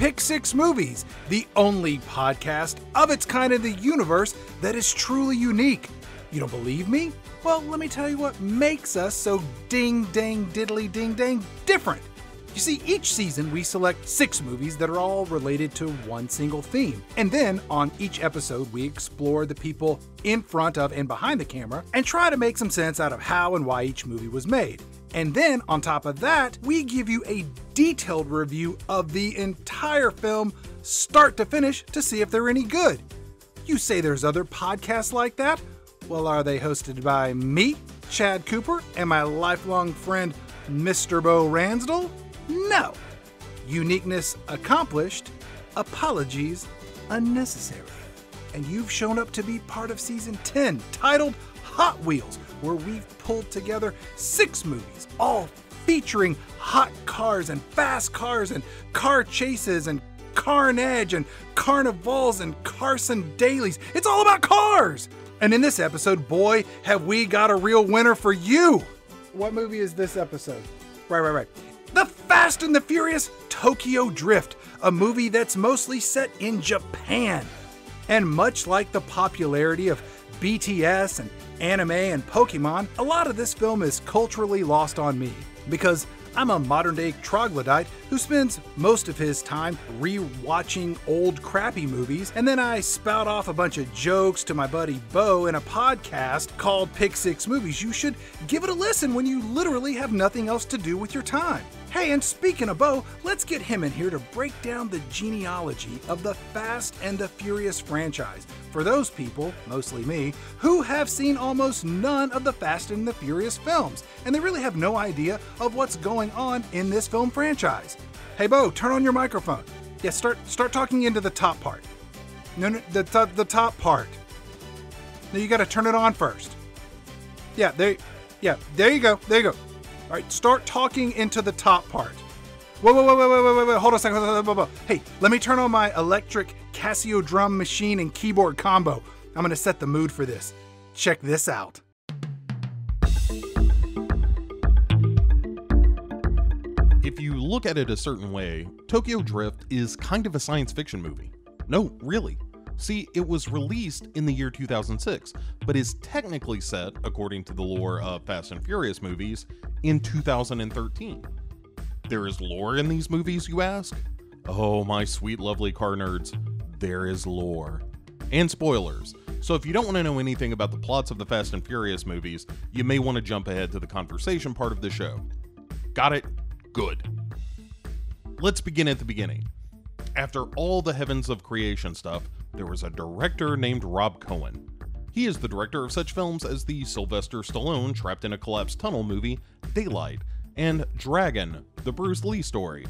Pick Six Movies, the only podcast of its kind in the universe that is truly unique. You don't believe me? Well, let me tell you what makes us so ding dang diddly ding dang different. You see, each season we select six movies that are all related to one single theme. And then on each episode, we explore the people in front of and behind the camera and try to make some sense out of how and why each movie was made. And then, on top of that, we give you a detailed review of the entire film, start to finish, to see if they're any good. You say there's other podcasts like that? Well, are they hosted by me, Chad Cooper, and my lifelong friend, Mr. Bo Ransdell? No. Uniqueness accomplished, apologies unnecessary. And you've shown up to be part of season 10, titled Hot Wheels, where we've pulled together six movies, all featuring hot cars and fast cars and car chases and carnage and carnivals and Carson dailies. It's all about cars! And in this episode, boy, have we got a real winner for you! What movie is this episode? Right, right, right. The Fast and the Furious Tokyo Drift, a movie that's mostly set in Japan. And much like the popularity of BTS and anime and Pokemon, a lot of this film is culturally lost on me because I'm a modern day troglodyte who spends most of his time re-watching old crappy movies, and then I spout off a bunch of jokes to my buddy Bo in a podcast called Pick Six Movies. You should give it a listen when you literally have nothing else to do with your time. Hey, and speaking of Bo, let's get him in here to break down the genealogy of the Fast and the Furious franchise for those people, mostly me, who have seen almost none of the Fast and the Furious films, and they really have no idea of what's going on in this film franchise. Hey Bo, turn on your microphone. Yeah, start start talking into the top part. No, no, the the, the top part. No, you got to turn it on first. Yeah, there, yeah, there you go, there you go. All right, start talking into the top part. Whoa, whoa, whoa, whoa, whoa, whoa, whoa, hold on a second. Whoa, whoa, whoa. Hey, let me turn on my electric Casio drum machine and keyboard combo. I'm gonna set the mood for this. Check this out. If you look at it a certain way, Tokyo Drift is kind of a science fiction movie. No, really. See, it was released in the year 2006, but is technically set, according to the lore of Fast and Furious movies, in 2013. There is lore in these movies, you ask? Oh, my sweet, lovely car nerds, there is lore. And spoilers. So if you don't want to know anything about the plots of the Fast and Furious movies, you may want to jump ahead to the conversation part of the show. Got it? Good. Let's begin at the beginning. After all the heavens of creation stuff, there was a director named Rob Cohen. He is the director of such films as the Sylvester Stallone trapped in a collapsed tunnel movie, Daylight, and Dragon, the Bruce Lee story.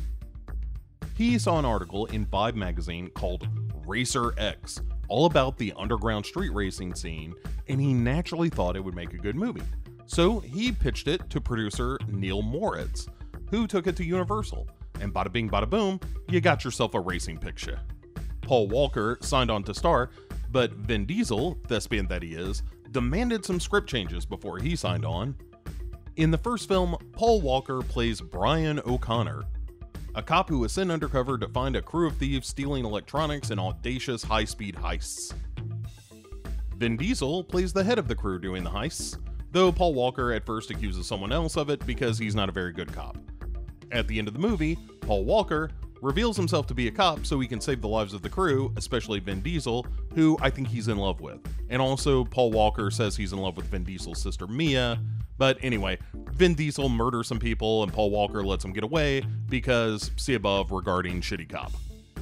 He saw an article in Vibe magazine called Racer X, all about the underground street racing scene, and he naturally thought it would make a good movie. So he pitched it to producer Neal Moritz, who took it to Universal, and bada bing bada boom, you got yourself a racing picture. Paul Walker signed on to star, but Vin Diesel, thespian that he is, demanded some script changes before he signed on. In the first film, Paul Walker plays Brian O'Connor, a cop who is sent undercover to find a crew of thieves stealing electronics in audacious high speed heists. Vin Diesel plays the head of the crew doing the heists, though Paul Walker at first accuses someone else of it because he's not a very good cop. At the end of the movie, Paul Walker reveals himself to be a cop so he can save the lives of the crew, especially Vin Diesel, who I think he's in love with. And also, Paul Walker says he's in love with Vin Diesel's sister Mia. But anyway, Vin Diesel murders some people and Paul Walker lets him get away because see above regarding Shitty Cop.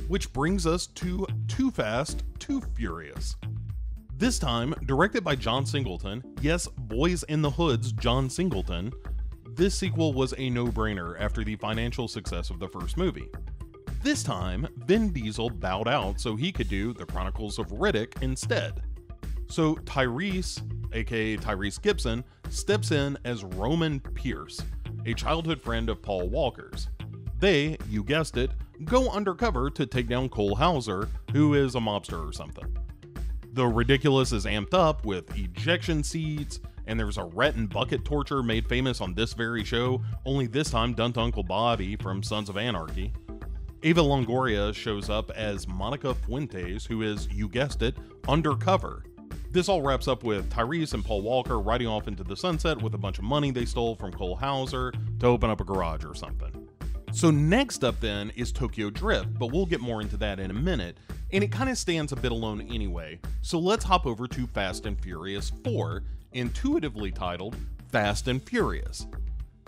Which brings us to Too Fast, Too Furious. This time, directed by John Singleton, yes, Boyz n the Hood's John Singleton, this sequel was a no brainer after the financial success of the first movie. This time, Vin Diesel bowed out so he could do The Chronicles of Riddick instead. So Tyrese, aka Tyrese Gibson, steps in as Roman Pierce, a childhood friend of Paul Walker's. They, you guessed it, go undercover to take down Cole Hauser, who is a mobster or something. The ridiculous is amped up with ejection seats, and there's a rat and bucket torture made famous on this very show, only this time done to Uncle Bobby from Sons of Anarchy. Eva Longoria shows up as Monica Fuentes, who is, you guessed it, undercover. This all wraps up with Tyrese and Paul Walker riding off into the sunset with a bunch of money they stole from Cole Hauser to open up a garage or something. So, next up then is Tokyo Drift, but we'll get more into that in a minute, and it kind of stands a bit alone anyway. So, let's hop over to Fast and Furious 4, intuitively titled Fast and Furious.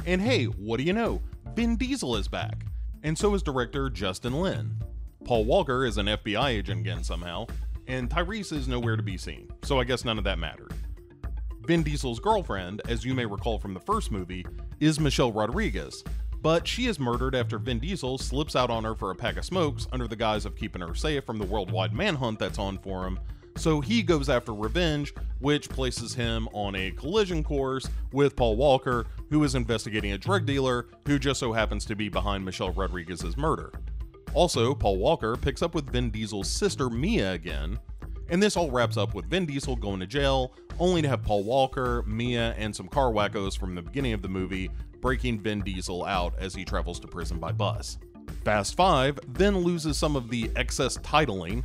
And hey, what do you know? Vin Diesel is back, and so is director Justin Lin. Paul Walker is an FBI agent again somehow, and Tyrese is nowhere to be seen, so I guess none of that mattered. Vin Diesel's girlfriend, as you may recall from the first movie, is Michelle Rodriguez, but she is murdered after Vin Diesel slips out on her for a pack of smokes under the guise of keeping her safe from the worldwide manhunt that's on for him. So he goes after revenge, which places him on a collision course with Paul Walker, who is investigating a drug dealer who just so happens to be behind Michelle Rodriguez's murder. Also, Paul Walker picks up with Vin Diesel's sister Mia again, and this all wraps up with Vin Diesel going to jail, only to have Paul Walker, Mia, and some car wackos from the beginning of the movie breaking Vin Diesel out as he travels to prison by bus. Fast 5 then loses some of the excess titling,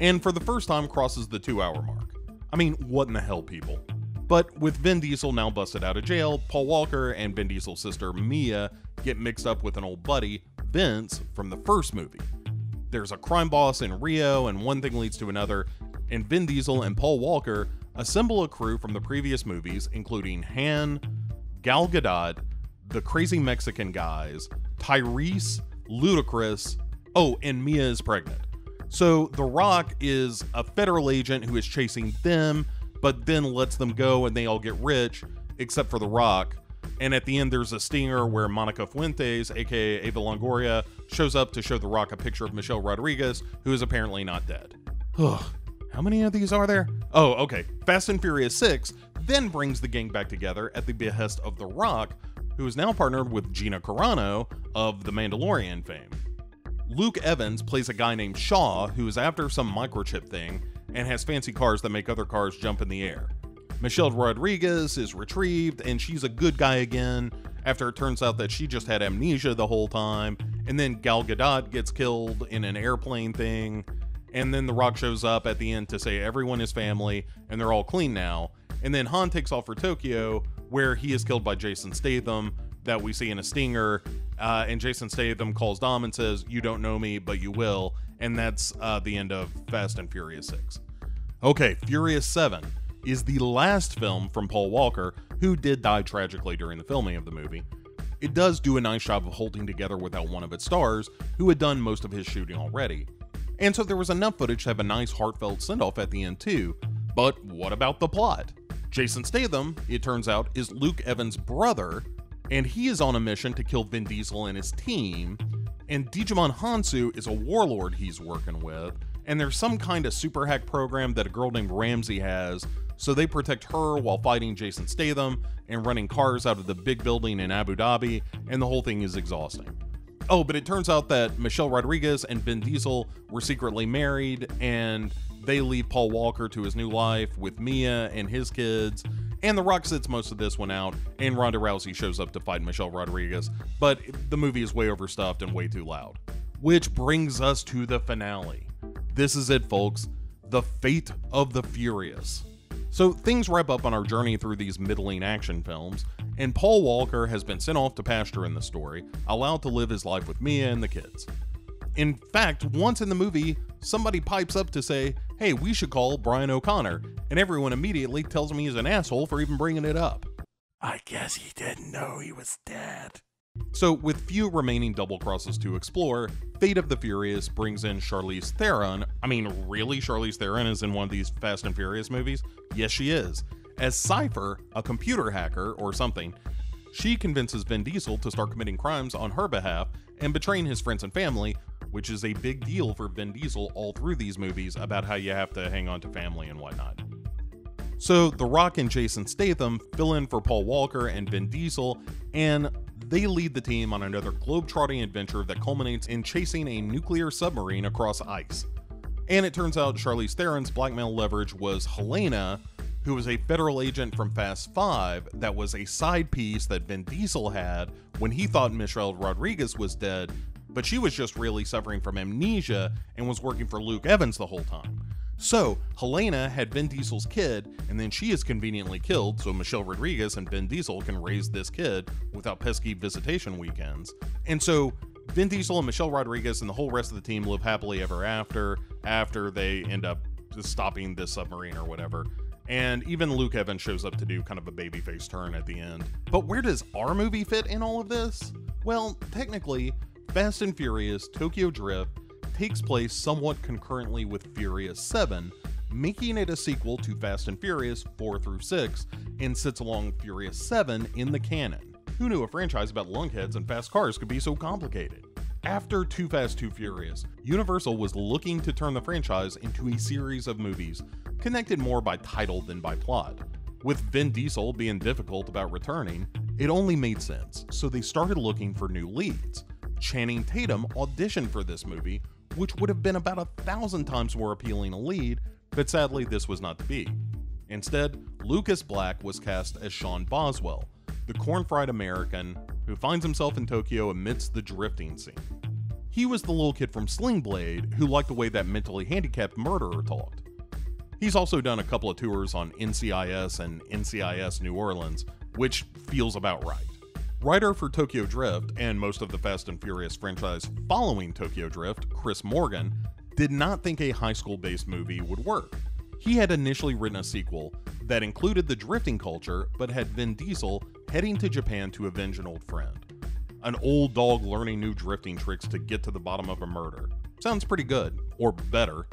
and for the first time crosses the two hour mark. I mean, what in the hell, people? But with Vin Diesel now busted out of jail, Paul Walker and Vin Diesel's sister Mia get mixed up with an old buddy, Vince, from the first movie. There's a crime boss in Rio, and one thing leads to another, and Vin Diesel and Paul Walker assemble a crew from the previous movies, including Han, Gal Gadot, the crazy Mexican guys, Tyrese, Ludacris, oh, and Mia is pregnant. So The Rock is a federal agent who is chasing them, but then lets them go and they all get rich, except for The Rock. And at the end, there's a stinger where Monica Fuentes, aka Ava Longoria, shows up to show The Rock a picture of Michelle Rodriguez, who is apparently not dead. How many of these are there? Oh, okay. Fast and Furious 6 then brings the gang back together at the behest of The Rock, who is now partnered with Gina Carano of The Mandalorian fame. Luke Evans plays a guy named Shaw who is after some microchip thing and has fancy cars that make other cars jump in the air. Michelle Rodriguez is retrieved and she's a good guy again after it turns out that she just had amnesia the whole time. And then Gal Gadot gets killed in an airplane thing. And then The Rock shows up at the end to say everyone is family and they're all clean now. And then Han takes off for Tokyo, where he is killed by Jason Statham, that we see in a stinger. Uh, and Jason Statham calls Dom and says, You don't know me, but you will. And that's uh, the end of Fast and Furious 6. Okay, Furious 7 is the last film from Paul Walker, who did die tragically during the filming of the movie. It does do a nice job of holding together without one of its stars, who had done most of his shooting already. And so there was enough footage to have a nice heartfelt send off at the end, too. But what about the plot? Jason Statham, it turns out, is Luke Evans' brother, and he is on a mission to kill Vin Diesel and his team. And Djimon Hounsou is a warlord he's working with, and there's some kind of super hack program that a girl named Ramsey has, so they protect her while fighting Jason Statham and running cars out of the big building in Abu Dhabi, and the whole thing is exhausting. Oh, but it turns out that Michelle Rodriguez and Vin Diesel were secretly married, and they leave Paul Walker to his new life with Mia and his kids. And The Rock sits most of this one out, and Ronda Rousey shows up to fight Michelle Rodriguez, but the movie is way overstuffed and way too loud. Which brings us to the finale. This is it, folks the fate of the Furious. So things wrap up on our journey through these middling action films, and Paul Walker has been sent off to pasture in the story, allowed to live his life with Mia and the kids. In fact, once in the movie, somebody pipes up to say, hey, we should call Brian O'Connor, and everyone immediately tells him he's an asshole for even bringing it up. I guess he didn't know he was dead. So, with few remaining double crosses to explore, Fate of the Furious brings in Charlize Theron. I mean, really? Charlize Theron is in one of these Fast and Furious movies? Yes, she is. As Cypher, a computer hacker or something, she convinces Vin Diesel to start committing crimes on her behalf and betraying his friends and family, which is a big deal for Vin Diesel all through these movies about how you have to hang on to family and whatnot. So, The Rock and Jason Statham fill in for Paul Walker and Vin Diesel, and they lead the team on another globe-trotting adventure that culminates in chasing a nuclear submarine across ice. And it turns out Charlize Theron's blackmail leverage was Helena, who was a federal agent from Fast 5 that was a side piece that Vin Diesel had when he thought Michelle Rodriguez was dead but she was just really suffering from amnesia and was working for Luke Evans the whole time. So, Helena had Vin Diesel's kid, and then she is conveniently killed so Michelle Rodriguez and Vin Diesel can raise this kid without pesky visitation weekends. And so, Vin Diesel and Michelle Rodriguez and the whole rest of the team live happily ever after, after they end up stopping this submarine or whatever. And even Luke Evans shows up to do kind of a babyface turn at the end. But where does our movie fit in all of this? Well, technically, Fast and Furious Tokyo Drift takes place somewhat concurrently with Furious 7, making it a sequel to Fast and Furious 4 through 6, and sits along Furious 7 in the canon. Who knew a franchise about lunkheads and fast cars could be so complicated? After Too Fast, Too Furious, Universal was looking to turn the franchise into a series of movies, connected more by title than by plot. With Vin Diesel being difficult about returning, it only made sense, so they started looking for new leads. Channing Tatum auditioned for this movie, which would have been about a thousand times more appealing a lead, but sadly this was not to be. Instead, Lucas Black was cast as Sean Boswell, the corn fried American who finds himself in Tokyo amidst the drifting scene. He was the little kid from Sling Blade who liked the way that mentally handicapped murderer talked. He's also done a couple of tours on NCIS and NCIS New Orleans, which feels about right. Writer for Tokyo Drift and most of the Fast and Furious franchise following Tokyo Drift, Chris Morgan, did not think a high school based movie would work. He had initially written a sequel that included the drifting culture but had Vin Diesel heading to Japan to avenge an old friend. An old dog learning new drifting tricks to get to the bottom of a murder. Sounds pretty good, or better.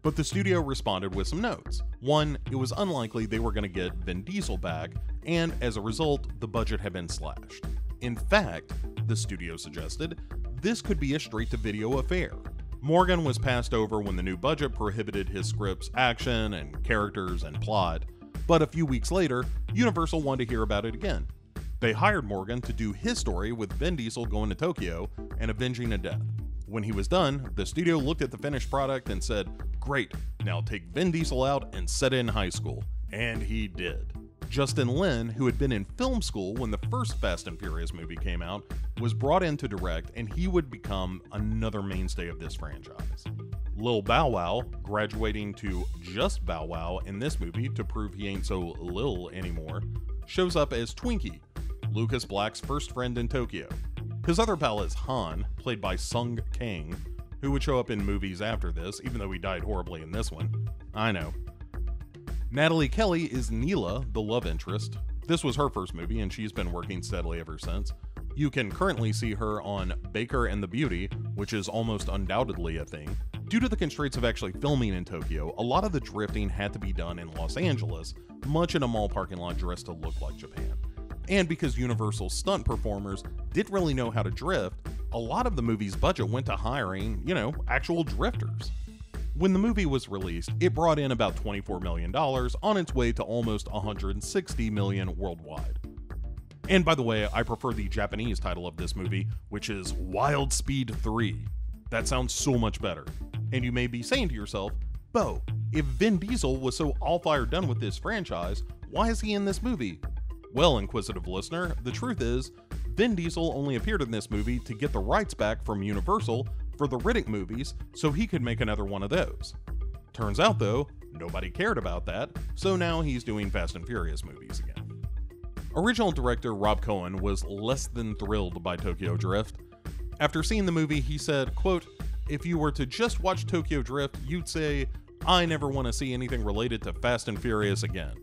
But the studio responded with some notes. One, it was unlikely they were going to get Vin Diesel back, and as a result, the budget had been slashed. In fact, the studio suggested, this could be a straight to video affair. Morgan was passed over when the new budget prohibited his script's action and characters and plot, but a few weeks later, Universal wanted to hear about it again. They hired Morgan to do his story with Vin Diesel going to Tokyo and avenging a death. When he was done, the studio looked at the finished product and said, Great, now take Vin Diesel out and set in high school. And he did. Justin Lin, who had been in film school when the first Fast and Furious movie came out, was brought in to direct, and he would become another mainstay of this franchise. Lil Bow Wow, graduating to just Bow Wow in this movie to prove he ain't so lil anymore, shows up as Twinkie, Lucas Black's first friend in Tokyo. His other pal is Han, played by Sung Kang, who would show up in movies after this, even though he died horribly in this one. I know, Nathalie Kelly is Neela, the love interest. This was her first movie, and she's been working steadily ever since. You can currently see her on Baker and the Beauty, which is almost undoubtedly a thing. Due to the constraints of actually filming in Tokyo, a lot of the drifting had to be done in Los Angeles, much in a mall parking lot dressed to look like Japan. And because Universal stunt performers didn't really know how to drift, a lot of the movie's budget went to hiring, you know, actual drifters. When the movie was released, it brought in about $24 million on its way to almost 160 million worldwide. And by the way, I prefer the Japanese title of this movie, which is Wild Speed 3. That sounds so much better. And you may be saying to yourself, Bo, if Vin Diesel was so all fired done with this franchise, why is he in this movie? Well, inquisitive listener, the truth is, Vin Diesel only appeared in this movie to get the rights back from Universal for the Riddick movies so he could make another one of those. Turns out, though, nobody cared about that, so now he's doing Fast and Furious movies again. Original director Rob Cohen was less than thrilled by Tokyo Drift. After seeing the movie, he said, quote, If you were to just watch Tokyo Drift, you'd say, I never want to see anything related to Fast and Furious again.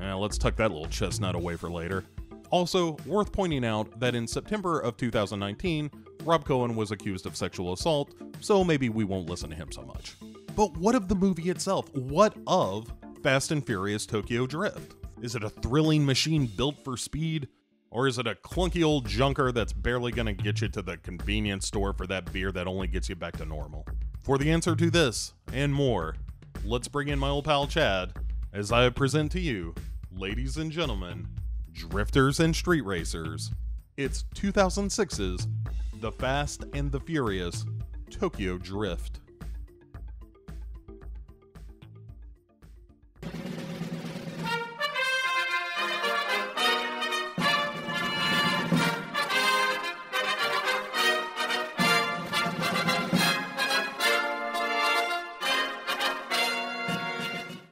Eh, let's tuck that little chestnut away for later. Also, worth pointing out that in September of 2019, Rob Cohen was accused of sexual assault, so maybe we won't listen to him so much. But what of the movie itself? What of Fast and Furious Tokyo Drift? Is it a thrilling machine built for speed? Or is it a clunky old junker that's barely gonna get you to the convenience store for that beer that only gets you back to normal? For the answer to this and more, let's bring in my old pal Chad as I present to you, ladies and gentlemen, drifters and street racers. It's 2006's The Fast and the Furious Tokyo Drift.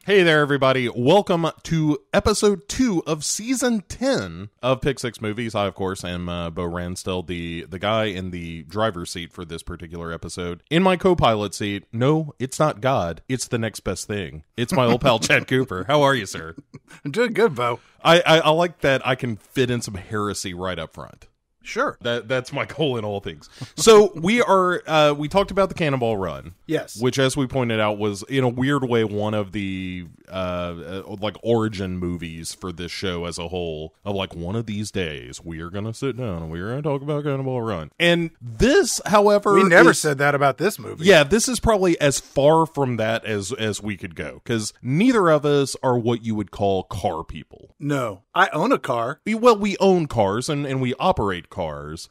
Hey there, everybody. Welcome to episode two of season 10 of Pick Six Movies. I, of course, am uh, Bo Ransdell, the, the guy in the driver's seat for this particular episode. In my co pilot seat, no, it's not God. It's the next best thing. It's my old pal, Chad Cooper. How are you, sir? I'm doing good, Bo. I, I, I like that I can fit in some heresy right up front. Sure. That that's my goal in all things. So we are uh we talked about the Cannonball Run. Yes. Which as we pointed out was in a weird way one of the uh, uh like origin movies for this show as a whole of like one of these days we are going to sit down and we're going to talk about Cannonball Run. And this however we never is- said that about this movie. yeah, this is probably as far from that as as we could go cuz neither of us are what you would call car people. No. I own a car. Well, we own cars and and we operate cars.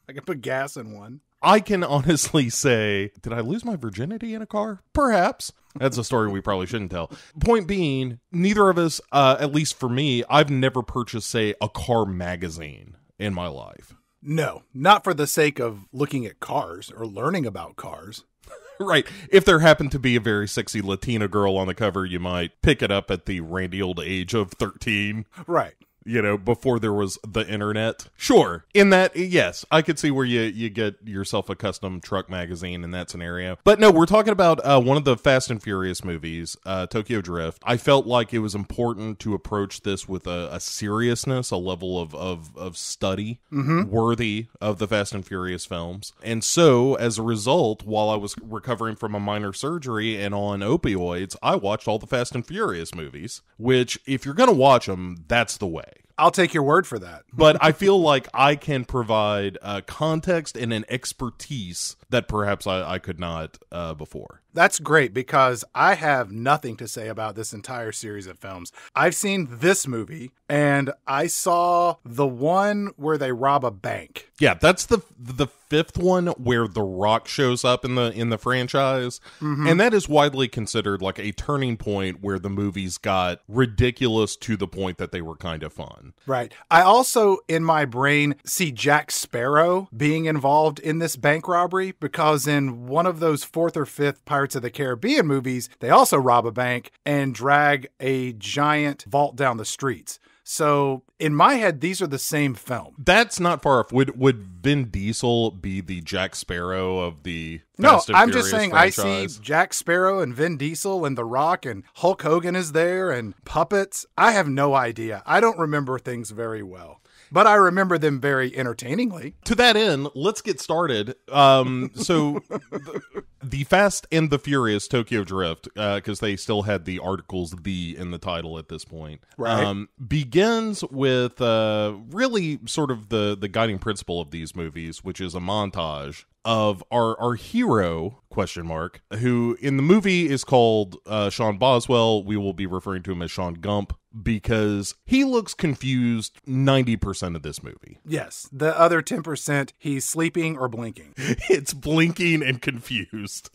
I can put gas in one. I can honestly say, did I lose my virginity in a car? Perhaps. That's a story we probably shouldn't tell. Point being, neither of us, uh, at least for me, I've never purchased, say, a car magazine in my life. No, not for the sake of looking at cars or learning about cars. Right. If there happened to be a very sexy Latina girl on the cover, you might pick it up at the randy old age of 13. Right. You know, before there was the internet. Sure. In that, yes, I could see where you, you get yourself a custom truck magazine in that scenario. But no, we're talking about uh, one of the Fast and Furious movies, uh, Tokyo Drift. I felt like it was important to approach this with a, a seriousness, a level of, of, of study worthy of the Fast and Furious films. And so, as a result, while I was recovering from a minor surgery and on opioids, I watched all the Fast and Furious movies, which, if you're going to watch them, that's the way I'll take your word for that. but I feel like I can provide uh, context and an expertise that perhaps I, I could not uh, before. That's great because I have nothing to say about this entire series of films. I've seen this movie and I saw the one where they rob a bank. Yeah, that's the the fifth one where The Rock shows up in the in the franchise, mm-hmm. and that is widely considered like a turning point where the movies got ridiculous to the point that they were kind of fun. Right. I also, in my brain, see Jack Sparrow being involved in this bank robbery because in one of those fourth or fifth Pirates of the Caribbean movies, they also rob a bank and drag a giant vault down the streets. So in my head, these are the same film. That's not far off. Would would Vin Diesel be the Jack Sparrow of the No, Fast and I'm just saying I see Jack Sparrow and Vin Diesel and The Rock and Hulk Hogan is there and puppets. I have no idea. I don't remember things very well. But I remember them very entertainingly. to that end, let's get started. Um, so the, the Fast and the Furious Tokyo Drift, because they still had the articles "the" in the title at this point, Right. Um, begins with uh, really sort of the the guiding principle of these movies, which is a montage of our our hero question mark who in the movie is called uh, Sean Boswell. We will be referring to him as Sean Gump because he looks confused ninety percent of this movie. Yes, the other 10%, he's sleeping or blinking. it's blinking and confused.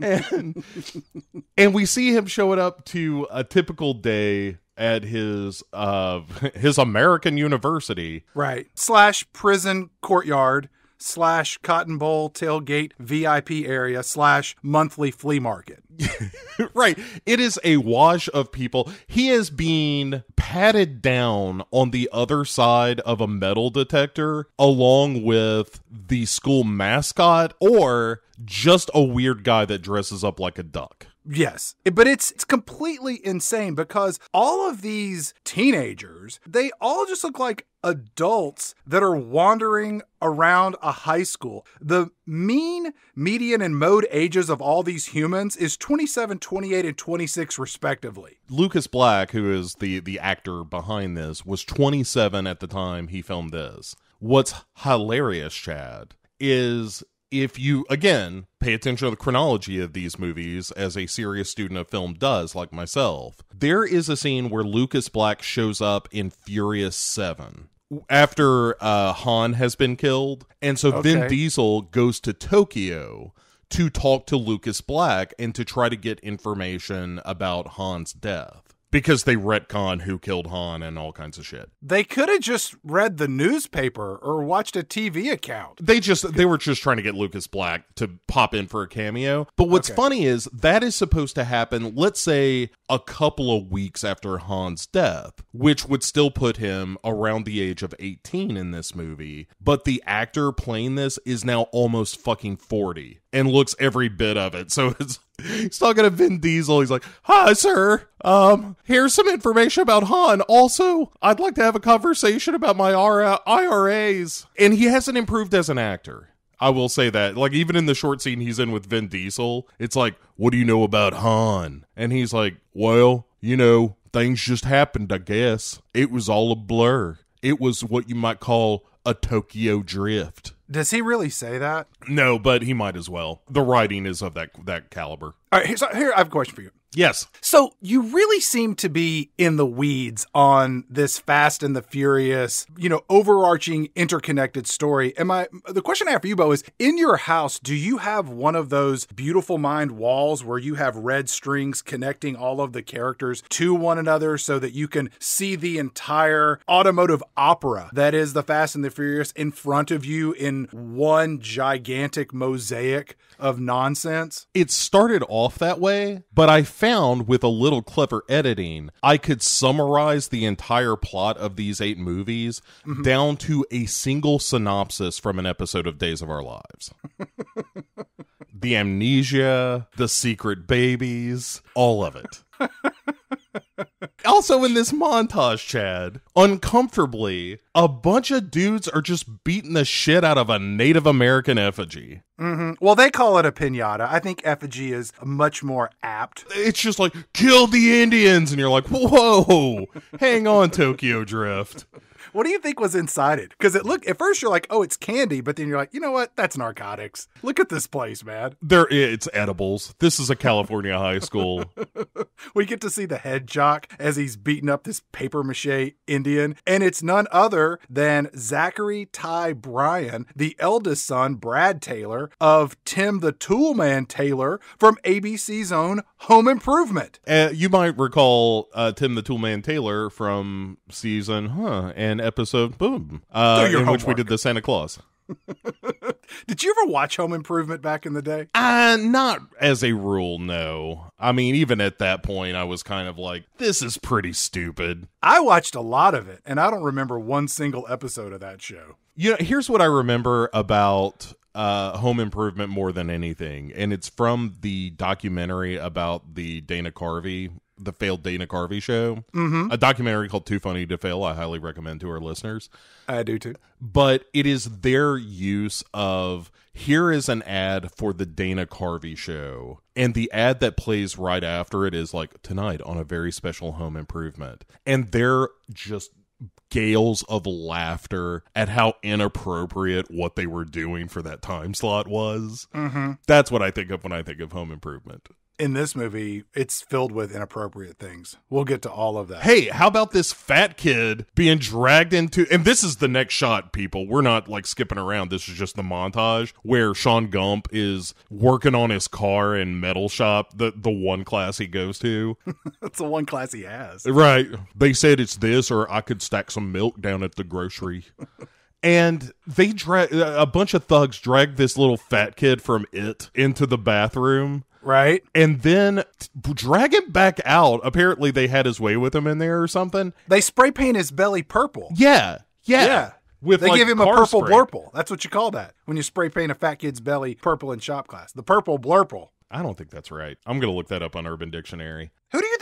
And, and we see him showing up to a typical day at his uh his American University. Right. Slash prison courtyard, slash cotton bowl tailgate VIP area, slash monthly flea market. right. It is a wash of people. He is being patted down on the other side of a metal detector along with the school mascot or just a weird guy that dresses up like a duck. Yes, but it's it's completely insane because all of these teenagers, they all just look like adults that are wandering around a high school. The mean, median, and mode ages of all these humans is 27, 28, and 26 respectively. Lucas Black, who is the the actor behind this, was 27 at the time he filmed this. What's hilarious, Chad, is if you again pay attention to the chronology of these movies as a serious student of film does, like myself, there is a scene where Lucas Black shows up in Furious 7 after uh, Han has been killed. And so Vin Diesel goes to Tokyo to talk to Lucas Black and to try to get information about Han's death. Because they retcon who killed Han and all kinds of shit. They could have just read the newspaper or watched a TV account. They just they were just trying to get Lucas Black to pop in for a cameo. But what's Okay. funny is that is supposed to happen, let's say a couple of weeks after Han's death, which would still put him around the age of 18 in this movie. But the actor playing this is now almost fucking 40 and looks every bit of it. So it's he's talking to Vin Diesel. He's like, "Hi, sir. Um, here's some information about Han. Also, I'd like to have a conversation about my IRAs." And he hasn't improved as an actor. I will say that. Like even in the short scene he's in with Vin Diesel, it's like, "What do you know about Han?" And he's like, "Well, you know, things just happened, I guess. It was all a blur. It was what you might call a Tokyo drift." Does he really say that? No, but he might as well. The writing is of that that caliber. All right, here's, here I have a question for you. Yes. So you really seem to be in the weeds on this Fast and the Furious, you know, overarching interconnected story. Am I the question I have for you, Bo, is in your house, do you have one of those beautiful mind walls where you have red strings connecting all of the characters to one another so that you can see the entire automotive opera that is the Fast and the Furious in front of you in one gigantic mosaic of nonsense? It started off that way, but I found with a little clever editing, I could summarize the entire plot of these eight movies mm-hmm. down to a single synopsis from an episode of Days of Our Lives. the amnesia, the secret babies, all of it. Also, in this montage, Chad, uncomfortably, a bunch of dudes are just beating the shit out of a Native American effigy. Mm-hmm. Well, they call it a pinata. I think effigy is much more apt. it's just like kill the Indians, and you're like, whoa, hang on, Tokyo Drift. What do you think was inside it? Because it look at first you're like, oh, it's candy, but then you're like, you know what? That's narcotics. Look at this place, man. There, it's edibles. This is a California high school. We get to see the head jock as he's beating up this paper mache Indian, and it's none other than Zachary Ty Bryan, the eldest son, Brad Taylor, of Tim the Toolman Taylor from ABC's own Home Improvement. Uh, you might recall uh, Tim the Toolman Taylor from season, huh, and episode, boom, uh, in which we did the Santa Claus. Did you ever watch Home Improvement back in the day? Uh, not as a rule, no. I mean, even at that point, I was kind of like, this is pretty stupid. I watched a lot of it, and I don't remember one single episode of that show. You know, here's what I remember about uh, Home Improvement more than anything, and it's from the documentary about the Dana Carvey, the failed Dana Carvey show. Mm-hmm. A documentary called Too Funny to Fail. I highly recommend to our listeners. I do too. But it is their use of here is an ad for the Dana Carvey show, and the ad that plays right after it is like tonight on a very special Home Improvement, and they're just gales of laughter at how inappropriate what they were doing for that time slot was. Mm-hmm. That's what I think of when I think of Home Improvement. In this movie, it's filled with inappropriate things. We'll get to all of that. Hey, how about this fat kid being dragged into and this is the next shot, people. We're not like skipping around. This is just the montage where Sean Gump is working on his car in metal shop, the the one class he goes to. That's the one class he has. Right. They said it's this, or I could stack some milk down at the grocery. and they drag a bunch of thugs drag this little fat kid from it into the bathroom. Right? And then drag him back out. Apparently, they had his way with him in there or something. They spray paint his belly purple. Yeah, yeah. Yeah. With they like, give him a purple spray. blurple. That's what you call that when you spray paint a fat kid's belly purple in shop class. The purple blurple. I don't think that's right. I'm gonna look that up on Urban Dictionary.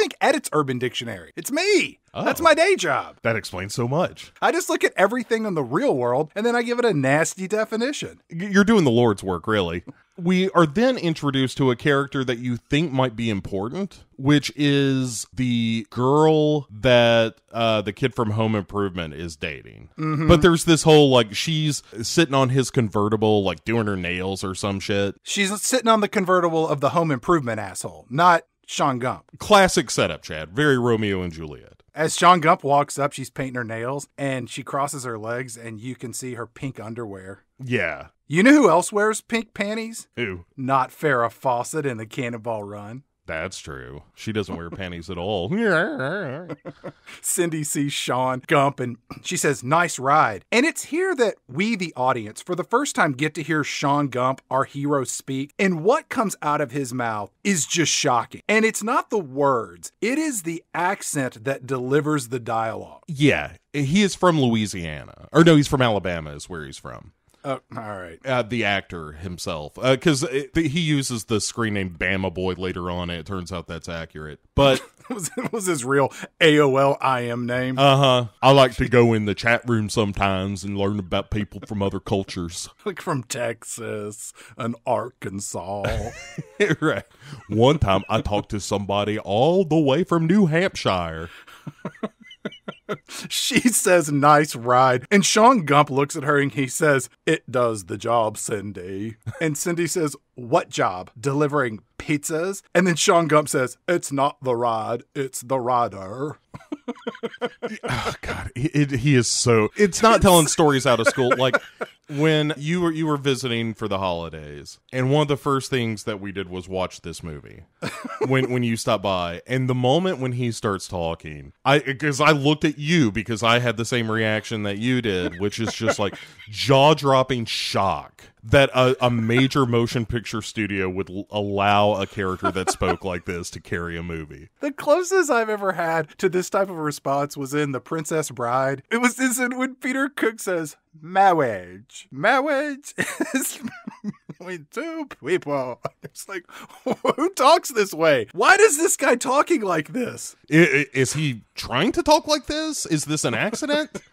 Who do you think edits Urban Dictionary? It's me. Oh. That's my day job. That explains so much. I just look at everything in the real world and then I give it a nasty definition. You're doing the Lord's work, really. We are then introduced to a character that you think might be important, which is the girl that uh, the kid from Home Improvement is dating. But there's this whole like she's sitting on his convertible, like doing her nails or some shit. She's sitting on the convertible of the home improvement asshole, not Sean Gump. Classic setup, Chad. Very Romeo and Juliet. As Sean Gump walks up, she's painting her nails and she crosses her legs and you can see her pink underwear. Yeah. You know who else wears pink panties? Who? Not Farrah Fawcett in the Cannonball Run. That's true. She doesn't wear panties at all. Cindy sees Sean Gump and she says, Nice ride. And it's here that we, the audience, for the first time get to hear Sean Gump, our hero, speak. And what comes out of his mouth is just shocking. And it's not the words, it is the accent that delivers the dialogue. yeah, he is from Louisiana. Or no, he's from Alabama, is where he's from. Oh, all right. Uh, the actor himself, because he uses the screen name Bama Boy later on. And it turns out that's accurate. But It was, was his real AOL IM name. uh huh, I like to go in the chat room sometimes and learn about people from other cultures. like from Texas and Arkansas. right. One time I talked to somebody all the way from New Hampshire. She says, nice ride. And Sean Gump looks at her and he says, it does the job, Cindy. And Cindy says, what job? Delivering pizzas? And then Sean Gump says, it's not the ride, it's the rider. Oh, God, it- he is so. It's not telling stories out of school. Like when you were you were visiting for the holidays, and one of the first things that we did was watch this movie. when when you stopped by, and the moment when he starts talking, I because I looked at you because I had the same reaction that you did, which is just like jaw dropping shock that a, a major motion picture studio would l- allow a character that spoke like this to carry a movie. The closest I've ever had to this type of response was in The Princess Bride. It was this in when Peter Cook says, marriage. Marriage is between two people. It's like, who talks this way? Why does this guy talking like this? I- I- Is he trying to talk like this? Is this an accident?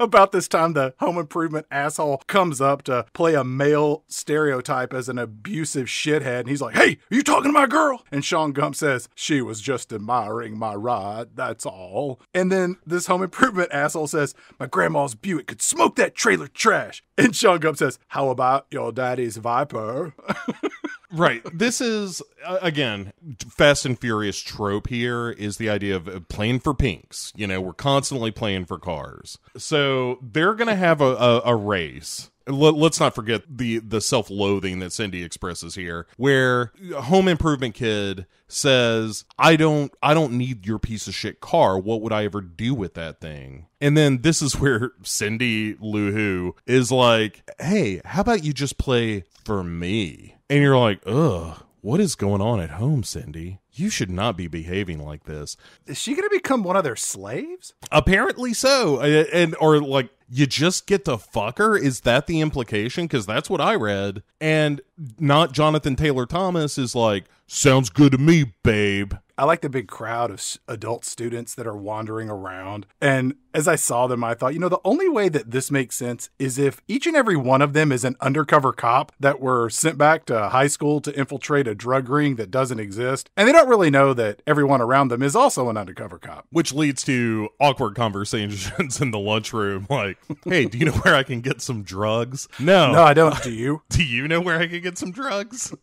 About this time, the home improvement asshole comes up to play a male stereotype as an abusive shithead. And he's like, Hey, are you talking to my girl? And Sean Gump says, She was just admiring my ride. That's all. And then this home improvement asshole says, My grandma's Buick could smoke that trailer trash. And Sean Gump says, How about your daddy's Viper? right. This is uh, again Fast and Furious trope. Here is the idea of uh, playing for pinks. You know, we're constantly playing for cars. So they're gonna have a, a, a race. Let, let's not forget the the self-loathing that Cindy expresses here, where Home Improvement Kid says, "I don't, I don't need your piece of shit car. What would I ever do with that thing?" And then this is where Cindy Lou Who is like, "Hey, how about you just play for me?" And you're like, "Ugh, what is going on at home, Cindy? You should not be behaving like this." Is she going to become one of their slaves? Apparently so, and or like you just get to fuck her. Is that the implication? Because that's what I read, and not Jonathan Taylor Thomas is like, "Sounds good to me, babe." I like the big crowd of adult students that are wandering around. And as I saw them, I thought, you know, the only way that this makes sense is if each and every one of them is an undercover cop that were sent back to high school to infiltrate a drug ring that doesn't exist. And they don't really know that everyone around them is also an undercover cop. Which leads to awkward conversations in the lunchroom, like, "Hey, do you know where I can get some drugs?" No, No, I don't. Do you? Do you know where I can get some drugs?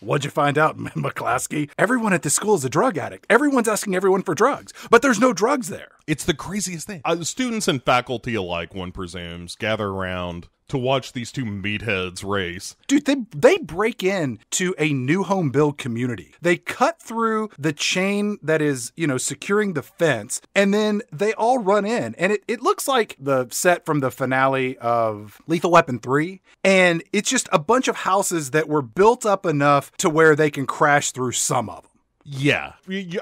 What'd you find out, McClaskey? Everyone at the school is a drug addict. Everyone's asking everyone for drugs, but there's no drugs there. It's the craziest thing. Uh, students and faculty alike, one presumes, gather around to watch these two meatheads race. Dude, they they break in to a new home build community. They cut through the chain that is, you know, securing the fence, and then they all run in. And it, it looks like the set from the finale of Lethal Weapon 3. And it's just a bunch of houses that were built up enough to where they can crash through some of them. Yeah,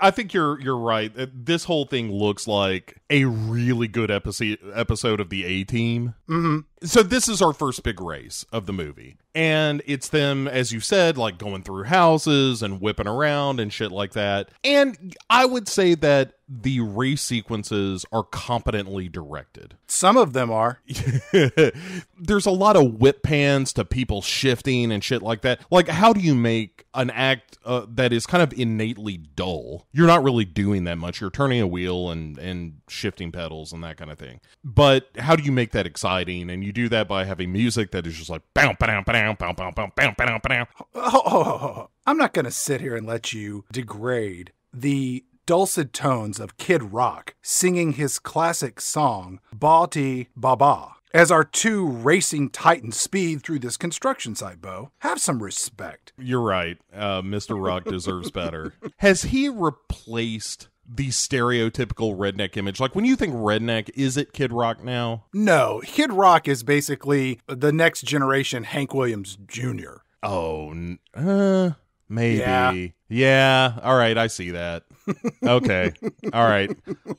I think you're you're right. Uh, This whole thing looks like a really good episode episode of the A Team. hmm So this is our first big race of the movie, and it's them, as you said, like going through houses and whipping around and shit like that. And I would say that the race sequences are competently directed. Some of them are. There's a lot of whip pans to people shifting and shit like that. Like, how do you make an act uh, that is kind of innately dull? You're not really doing that much. You're turning a wheel and and shifting pedals and that kind of thing. But how do you make that exciting? And you do that by having music that is just like bow bow bow bow bow bow bow bow bow. I'm not going to sit here and let you degrade the dulcet tones of Kid Rock singing his classic song, Bawitdaba. as our two racing titans speed through this construction site, Bo. Have some respect. You're right. Uh, Mr. Rock deserves better. Has he replaced the stereotypical redneck image? Like when you think redneck, is it Kid Rock now? No, Kid Rock is basically the next generation Hank Williams Jr. Oh, uh, maybe. Yeah. Yeah. All right. I see that. Okay. All right.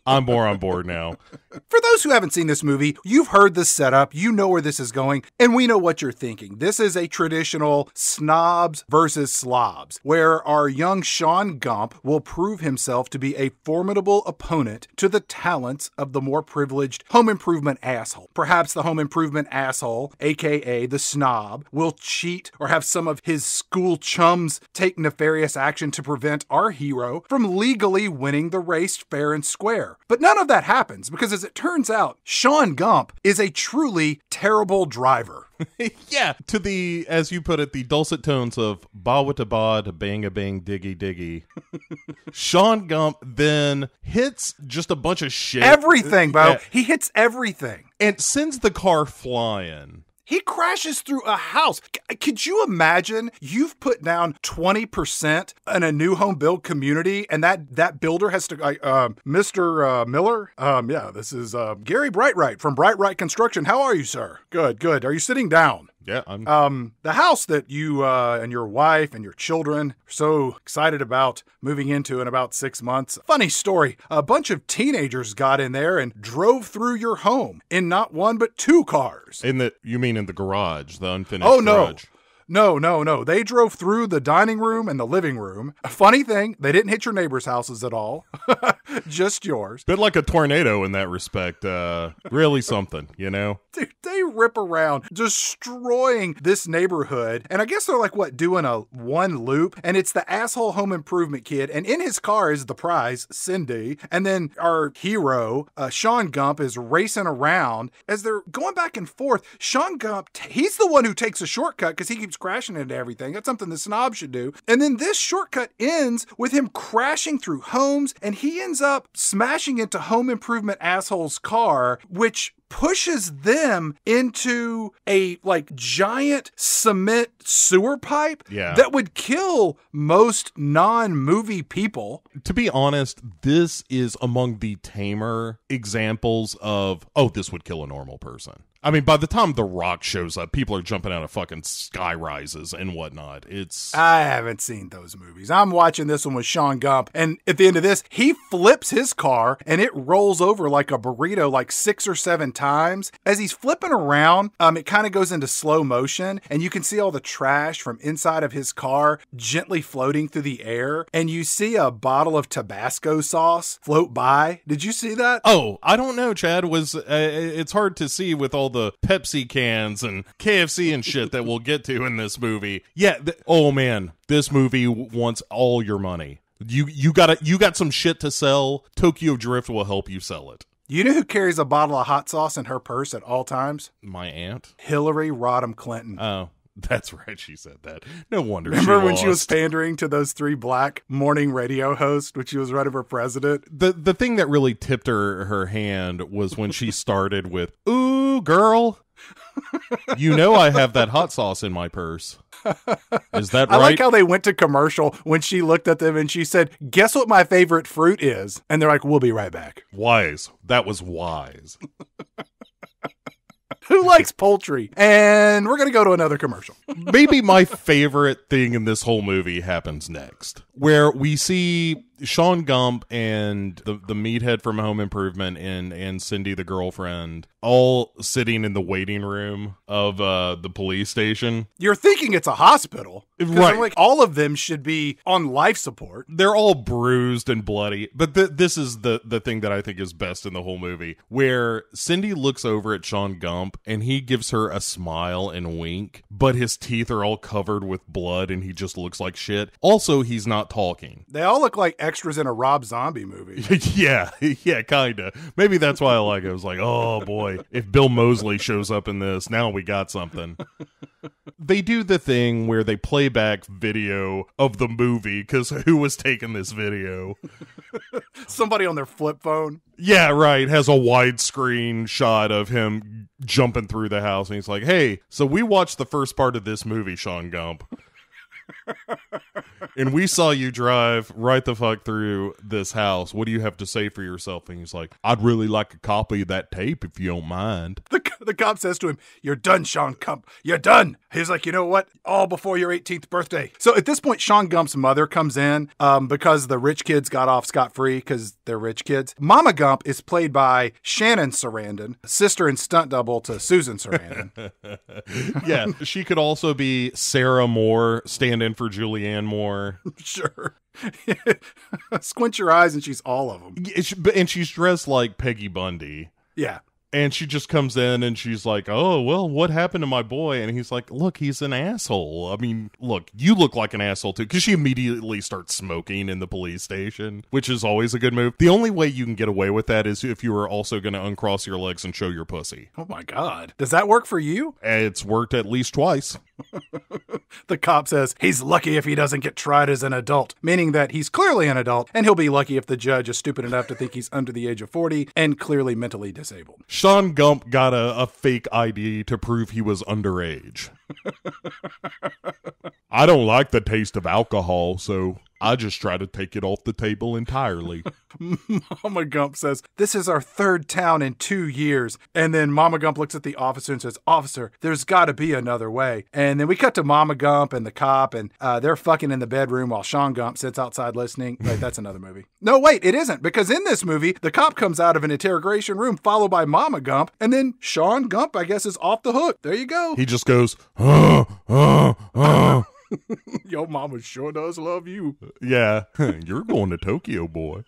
I'm more on board now. For those who haven't seen this movie, you've heard the setup, you know where this is going, and we know what you're thinking. This is a traditional snobs versus slobs, where our young Sean Gump will prove himself to be a formidable opponent to the talents of the more privileged home improvement asshole. Perhaps the home improvement asshole, aka the snob, will cheat or have some of his school chums take nefarious action to prevent our hero from legally winning the race fair and square. But none of that happens because, as it turns out, Sean Gump is a truly terrible driver. yeah. To the, as you put it, the dulcet tones of Ba to Bang a Bang Diggy Diggy. Sean Gump then hits just a bunch of shit. Everything, Bo. Yeah. He hits everything. and sends the car flying. He crashes through a house. C- could you imagine you've put down 20% in a new home build community and that that builder has to um Mr. Uh, Miller? Um yeah, this is uh, Gary Brightright from Brightright Construction. How are you, sir? Good, good. Are you sitting down? Yeah. I'm, Um, the house that you uh, and your wife and your children are so excited about moving into in about six months. Funny story: a bunch of teenagers got in there and drove through your home in not one but two cars. in the, you mean in the garage, the unfinished Oh no. garage. No, no, no. No. They drove through the dining room and the living room. A funny thing, they didn't hit your neighbors' houses at all. Just yours. Bit like a tornado in that respect. Uh, really something, you know? Dude, they rip around, destroying this neighborhood. And I guess they're like, what, doing a one loop? And it's the asshole home improvement kid. And in his car is the prize, Cindy. And then our hero, uh, Sean Gump, is racing around as they're going back and forth. Sean Gump, he's the one who takes a shortcut because he keeps crashing into everything. That's something the snob should do. And then this shortcut ends with him crashing through homes and he ends up smashing into home improvement asshole's car, which pushes them into a like giant cement sewer pipe Yeah. that would kill most non-movie people. To be honest, this is among the tamer examples of, oh, this would kill a normal person. I mean, by the time The Rock shows up, people are jumping out of fucking sky rises and whatnot. It's. I haven't seen those movies. I'm watching this one with Sean Gump, and at the end of this, he flips his car and it rolls over like a burrito like six or seven times. As he's flipping around, um, it kind of goes into slow motion, and you can see all the trash from inside of his car gently floating through the air, and you see a bottle of Tabasco sauce float by. Did you see that? Oh, I don't know, Chad. Was uh, it's hard to see with all the Pepsi cans and KFC and shit that we'll get to in this movie. Yeah. Th- oh man, this movie wants all your money. You you got you got some shit to sell. Tokyo Drift will help you sell it. You know who carries a bottle of hot sauce in her purse at all times? My aunt. Hillary Rodham Clinton. Oh, that's right. She said that. No wonder. Remember she when she was pandering to those three black morning radio hosts when she was running for president? the the thing that really tipped her her hand was when she started with "Ooh, girl." You know I have that hot sauce in my purse. Is that I right? like how they went to commercial when she looked at them and she said, Guess what my favorite fruit is? And they're like, We'll be right back. wise. That was wise. Who likes poultry? And we're going to go to another commercial. Maybe my favorite thing in this whole movie happens next, where we see Sean Gump and the the meathead from Home Improvement and and Cindy the girlfriend all sitting in the waiting room of uh the police station. You're thinking it's a hospital, Right. I'm like, all of them should be on life support. they're all bruised and bloody but th- this is the the thing that i think is best in the whole movie where cindy looks over at sean gump and he gives her a smile and wink but his teeth are all covered with blood and he just looks like shit also he's not talking They all look like extras in a Rob Zombie movie. yeah yeah kinda maybe that's why i like it i was like oh boy if bill moseley shows up in this now we got something they do the thing where they play back video of the movie because who was taking this video Somebody on their flip phone. Yeah, right. Has a widescreen shot of him jumping through the house and he's like, "Hey, so we watched the first part of this movie, Sean Gump." And we saw you drive right the fuck through this house. What do you have to say for yourself? And he's like, I'd really like a copy of that tape if you don't mind. The, the cop says to him, You're done, Sean Gump. You're done. He's like, You know what? All before your 18th birthday. So at this point, Sean Gump's mother comes in um, because the rich kids got off scot free because they're rich kids. Mama Gump is played by Shannon Sarandon, sister and stunt double to Susan Sarandon. yeah, she could also be Sarah Moore, stand in for Julianne Moore. sure. Squint your eyes and she's all of them. And she's dressed like Peggy Bundy. Yeah and she just comes in and she's like, "Oh, well, what happened to my boy?" And he's like, "Look, he's an asshole. I mean, look, you look like an asshole too." Because she immediately starts smoking in the police station, which is always a good move. The only way you can get away with that is if you are also going to uncross your legs and show your pussy. Oh my god, does that work for you? It's worked at least twice. the cop says he's lucky if he doesn't get tried as an adult, meaning that he's clearly an adult, and he'll be lucky if the judge is stupid enough to think he's under the age of 40 and clearly mentally disabled. Sean Gump got a, a fake ID to prove he was underage. I don't like the taste of alcohol, so I just try to take it off the table entirely. Mama Gump says, This is our third town in two years. And then Mama Gump looks at the officer and says, Officer, there's got to be another way. And then we cut to Mama Gump and the cop, and uh, they're fucking in the bedroom while Sean Gump sits outside listening. Wait, that's another movie. No, wait, it isn't, because in this movie, the cop comes out of an interrogation room followed by Mama Gump, and then Sean Gump, I guess, is off the hook. There you go. He just goes, uh, uh, uh. Your mama sure does love you. Yeah, you're going to Tokyo, boy.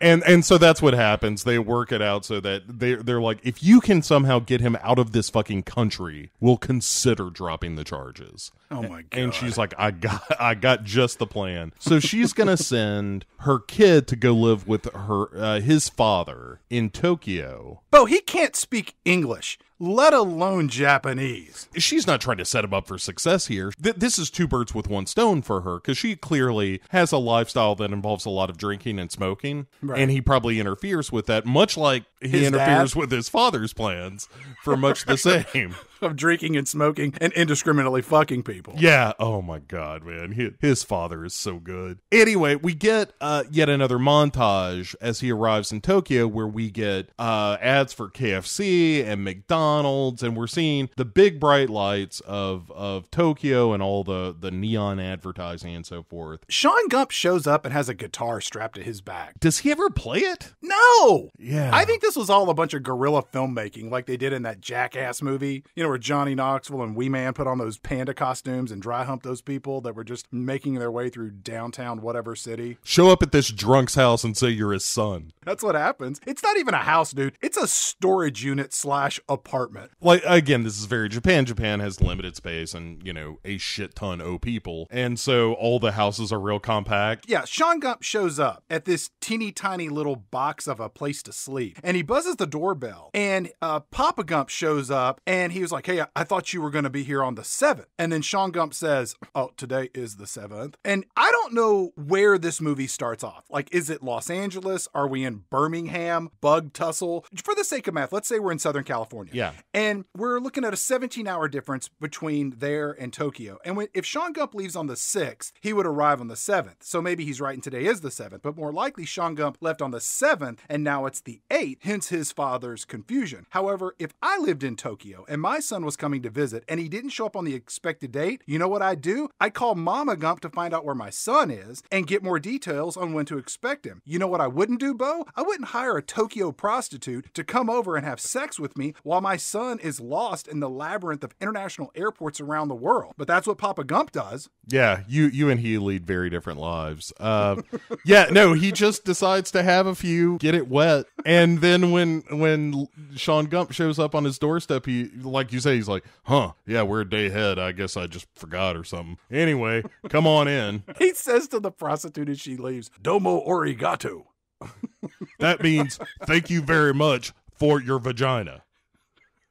and and so that's what happens. They work it out so that they they're like, if you can somehow get him out of this fucking country, we'll consider dropping the charges. Oh my god! And she's like, I got I got just the plan. So she's gonna send her kid to go live with her uh, his father in Tokyo. Bo, he can't speak English let alone Japanese. She's not trying to set him up for success here. Th- this is two birds with one stone for her because she clearly has a lifestyle that involves a lot of drinking and smoking. Right. And he probably interferes with that, much like he interferes dad? with his father's plans for much the same. of drinking and smoking and indiscriminately fucking people. Yeah. Oh my god, man. He, his father is so good. Anyway, we get uh, yet another montage as he arrives in Tokyo, where we get uh, ads for KFC and McDonald's, and we're seeing the big bright lights of of Tokyo and all the the neon advertising and so forth. Sean Gump shows up and has a guitar strapped to his back. Does he ever play it? No. Yeah. I think this was all a bunch of guerrilla filmmaking, like they did in that Jackass movie. You know where Johnny Knoxville and Wee Man put on those panda costumes and dry hump those people that were just making their way through downtown whatever city. Show up at this drunk's house and say you're his son. That's what happens. It's not even a house, dude. It's a storage unit slash apartment. Like again, this is very Japan. Japan has limited space and you know a shit ton of people, and so all the houses are real compact. Yeah, Sean Gump shows up at this teeny tiny little box of a place to sleep, and he buzzes the doorbell, and uh, Papa Gump shows up, and he was like like, hey, I thought you were going to be here on the 7th. And then Sean Gump says, oh, today is the 7th. And I don't know where this movie starts off. Like, is it Los Angeles? Are we in Birmingham? Bug tussle? For the sake of math, let's say we're in Southern California. Yeah. And we're looking at a 17 hour difference between there and Tokyo. And when, if Sean Gump leaves on the 6th, he would arrive on the 7th. So maybe he's right and today is the 7th. But more likely, Sean Gump left on the 7th and now it's the 8th, hence his father's confusion. However, if I lived in Tokyo and my son was coming to visit and he didn't show up on the expected date, you know what I'd do? I'd call Mama Gump to find out where my son is and get more details on when to expect him. You know what I wouldn't do, Bo? I wouldn't hire a Tokyo prostitute to come over and have sex with me while my son is lost in the labyrinth of international airports around the world. But that's what Papa Gump does. Yeah, you you and he lead very different lives. Uh, yeah, no, he just decides to have a few, get it wet, and then when when Sean Gump shows up on his doorstep, he like you say, he's like, "Huh, yeah, we're a day ahead. I guess I just forgot or something." Anyway, come on in. He says to the prostitute as she leaves, "Domo arigato." that means thank you very much for your vagina.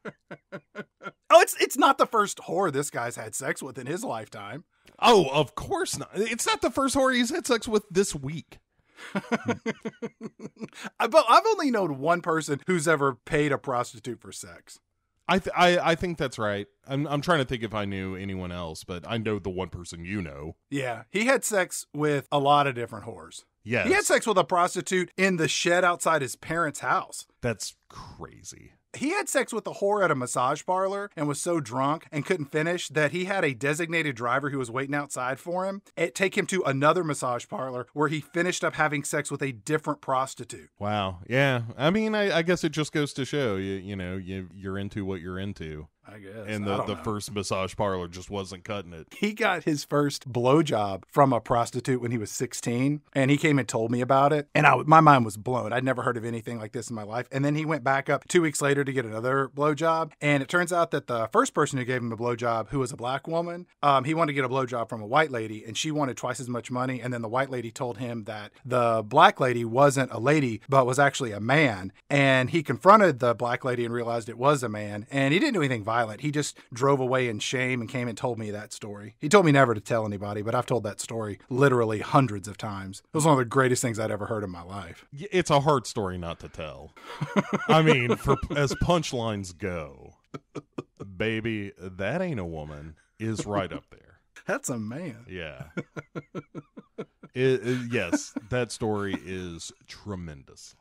oh, it's it's not the first whore this guy's had sex with in his lifetime. Oh, of course not. It's not the first whore he's had sex with this week. but I've only known one person who's ever paid a prostitute for sex. I, th- I I think that's right. I'm I'm trying to think if I knew anyone else, but I know the one person you know. Yeah, he had sex with a lot of different whores. Yes, He had sex with a prostitute in the shed outside his parents' house. That's crazy. He had sex with a whore at a massage parlor and was so drunk and couldn't finish that he had a designated driver who was waiting outside for him and take him to another massage parlor where he finished up having sex with a different prostitute. Wow. Yeah. I mean, I, I guess it just goes to show you you know you you're into what you're into, I guess. and the the know. first massage parlor just wasn't cutting it. He got his first blowjob from a prostitute when he was 16, and he came and told me about it. And I, my mind was blown. I'd never heard of anything like this in my life. And then he went back up two weeks later to get another blowjob. And it turns out that the first person who gave him a blowjob, who was a black woman, um, he wanted to get a blowjob from a white lady, and she wanted twice as much money. And then the white lady told him that the black lady wasn't a lady, but was actually a man. And he confronted the black lady and realized it was a man. And he didn't do anything violent. He just drove away in shame and came and told me that story. He told me never to tell anybody, but I've told that story literally hundreds of times. It was one of the greatest things I'd ever heard in my life. It's a hard story not to tell. I mean, for as punchlines go, baby, that ain't a woman is right up there. That's a man. Yeah. It- it- yes, that story is tremendous.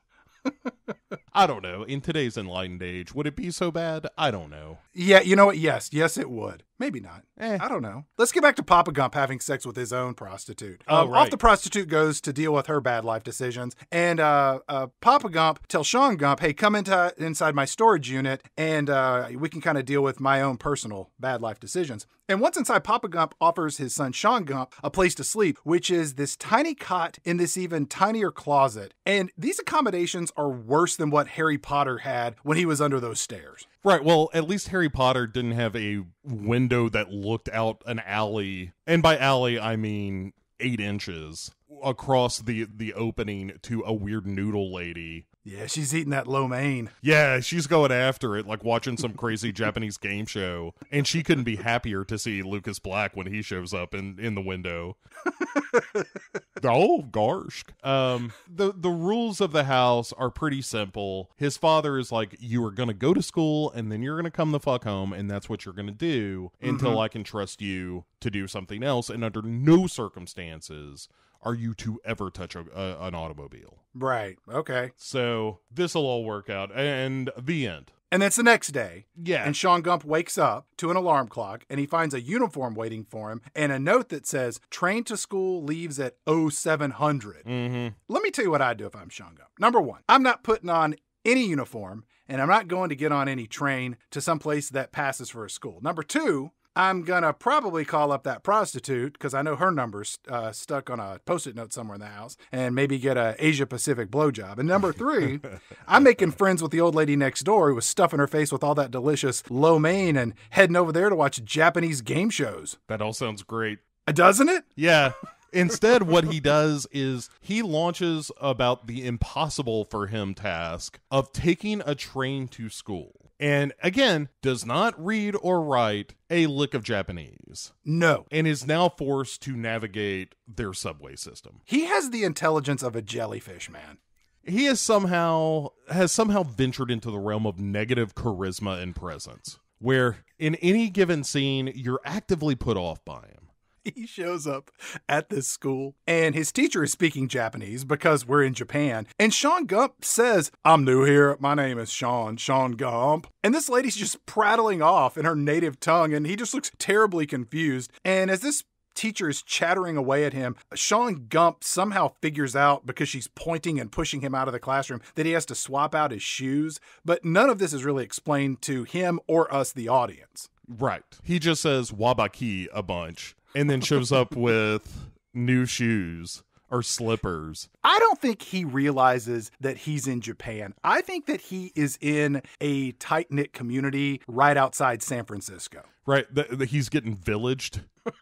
I don't know. In today's enlightened age, would it be so bad? I don't know. Yeah, you know what? Yes, yes, it would. Maybe not. Eh. I don't know. Let's get back to Papa Gump having sex with his own prostitute. Oh, Um, right. Off the prostitute goes to deal with her bad life decisions, and uh, uh, Papa Gump tells Sean Gump, "Hey, come into inside my storage unit, and uh, we can kind of deal with my own personal bad life decisions." And once inside, Papa Gump offers his son Sean Gump a place to sleep, which is this tiny cot in this even tinier closet. And these accommodations are worse than what Harry Potter had when he was under those stairs. Right. Well, at least Harry Potter didn't have a window that looked out an alley, and by alley I mean eight inches across the the opening to a weird noodle lady. Yeah, she's eating that lo mein. Yeah, she's going after it, like watching some crazy Japanese game show, and she couldn't be happier to see Lucas Black when he shows up in in the window. oh gosh. Um the the rules of the house are pretty simple. His father is like you are going to go to school and then you're going to come the fuck home and that's what you're going to do until I can trust you to do something else and under no circumstances are you to ever touch a, a, an automobile. Right. Okay. So this'll all work out and the end. And it's the next day, Yeah. and Sean Gump wakes up to an alarm clock and he finds a uniform waiting for him and a note that says, Train to school leaves at 0700. mm-hmm. Let me tell you what I'd do if I'm Sean Gump. Number one, I'm not putting on any uniform and I'm not going to get on any train to some place that passes for a school. Number two, I'm gonna probably call up that prostitute because I know her number's uh, stuck on a post-it note somewhere in the house, and maybe get a Asia Pacific blowjob. And number three, I'm making friends with the old lady next door who was stuffing her face with all that delicious lo mein and heading over there to watch Japanese game shows. That all sounds great. Uh, Doesn't it? Yeah. Instead, what he does is he launches about the impossible for him task of taking a train to school. And again, does not read or write a lick of Japanese No. and is now forced to navigate their subway system. He has the intelligence of a jellyfish, man. He has somehow has somehow ventured into the realm of negative charisma and presence, where in any given scene you're actively put off by him. he shows up at this school and his teacher is speaking Japanese because we're in Japan. And Sean Gump says, I'm new here. My name is Sean, Sean Gump. And this lady's just prattling off in her native tongue and he just looks terribly confused. And as this teacher is chattering away at him, Sean Gump somehow figures out because she's pointing and pushing him out of the classroom that he has to swap out his shoes. But none of this is really explained to him or us, the audience. Right. He just says wabaki a bunch and then shows up with new shoes or slippers. I don't think he realizes that he's in Japan. I think that he is in a tight knit community right outside San Francisco. Right. He's getting villaged.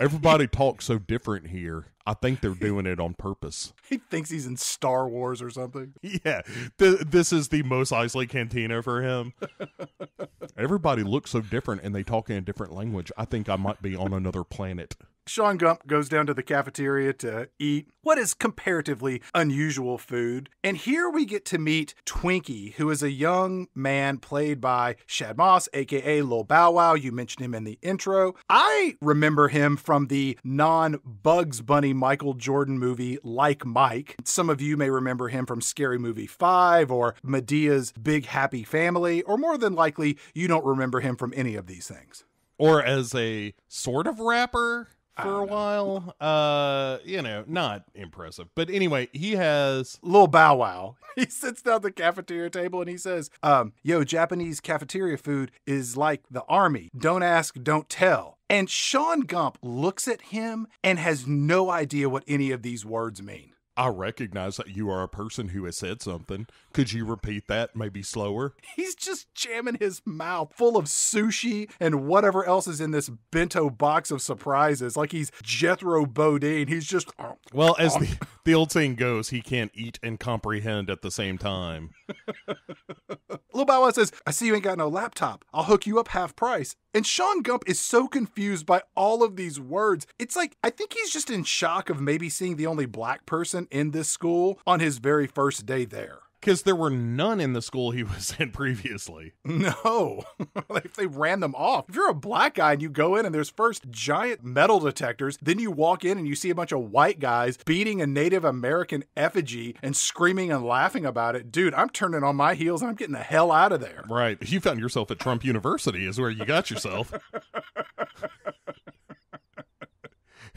Everybody talks so different here. I think they're doing it on purpose. He thinks he's in Star Wars or something. Yeah, th- this is the Mos Eisley Cantina for him. Everybody looks so different and they talk in a different language. I think I might be on another planet. Sean Gump goes down to the cafeteria to eat what is comparatively unusual food. And here we get to meet Twinkie, who is a young man played by Shad Moss, aka Lil Bow Wow. You mentioned him in the intro. I remember him from the non Bugs Bunny Michael Jordan movie Like Mike. Some of you may remember him from Scary Movie 5 or Madea's Big Happy Family, or more than likely, you don't remember him from any of these things. Or as a sort of rapper for a while. Uh, you know, not impressive. But anyway, he has little Bow Wow. He sits down at the cafeteria table and he says, um, Yo, Japanese cafeteria food is like the army. Don't ask, don't tell. And Sean Gump looks at him and has no idea what any of these words mean. I recognize that you are a person who has said something. Could you repeat that maybe slower? He's just jamming his mouth full of sushi and whatever else is in this bento box of surprises. Like he's Jethro Bodine. He's just. Well, as the, the old saying goes, he can't eat and comprehend at the same time. Lil Bow Wow says, I see you ain't got no laptop. I'll hook you up half price. And Sean Gump is so confused by all of these words. It's like, I think he's just in shock of maybe seeing the only black person in this school on his very first day there. Because there were none in the school he was in previously. No, if they ran them off. If you're a black guy and you go in and there's first giant metal detectors, then you walk in and you see a bunch of white guys beating a Native American effigy and screaming and laughing about it, dude, I'm turning on my heels and I'm getting the hell out of there. Right. You found yourself at Trump University, is where you got yourself.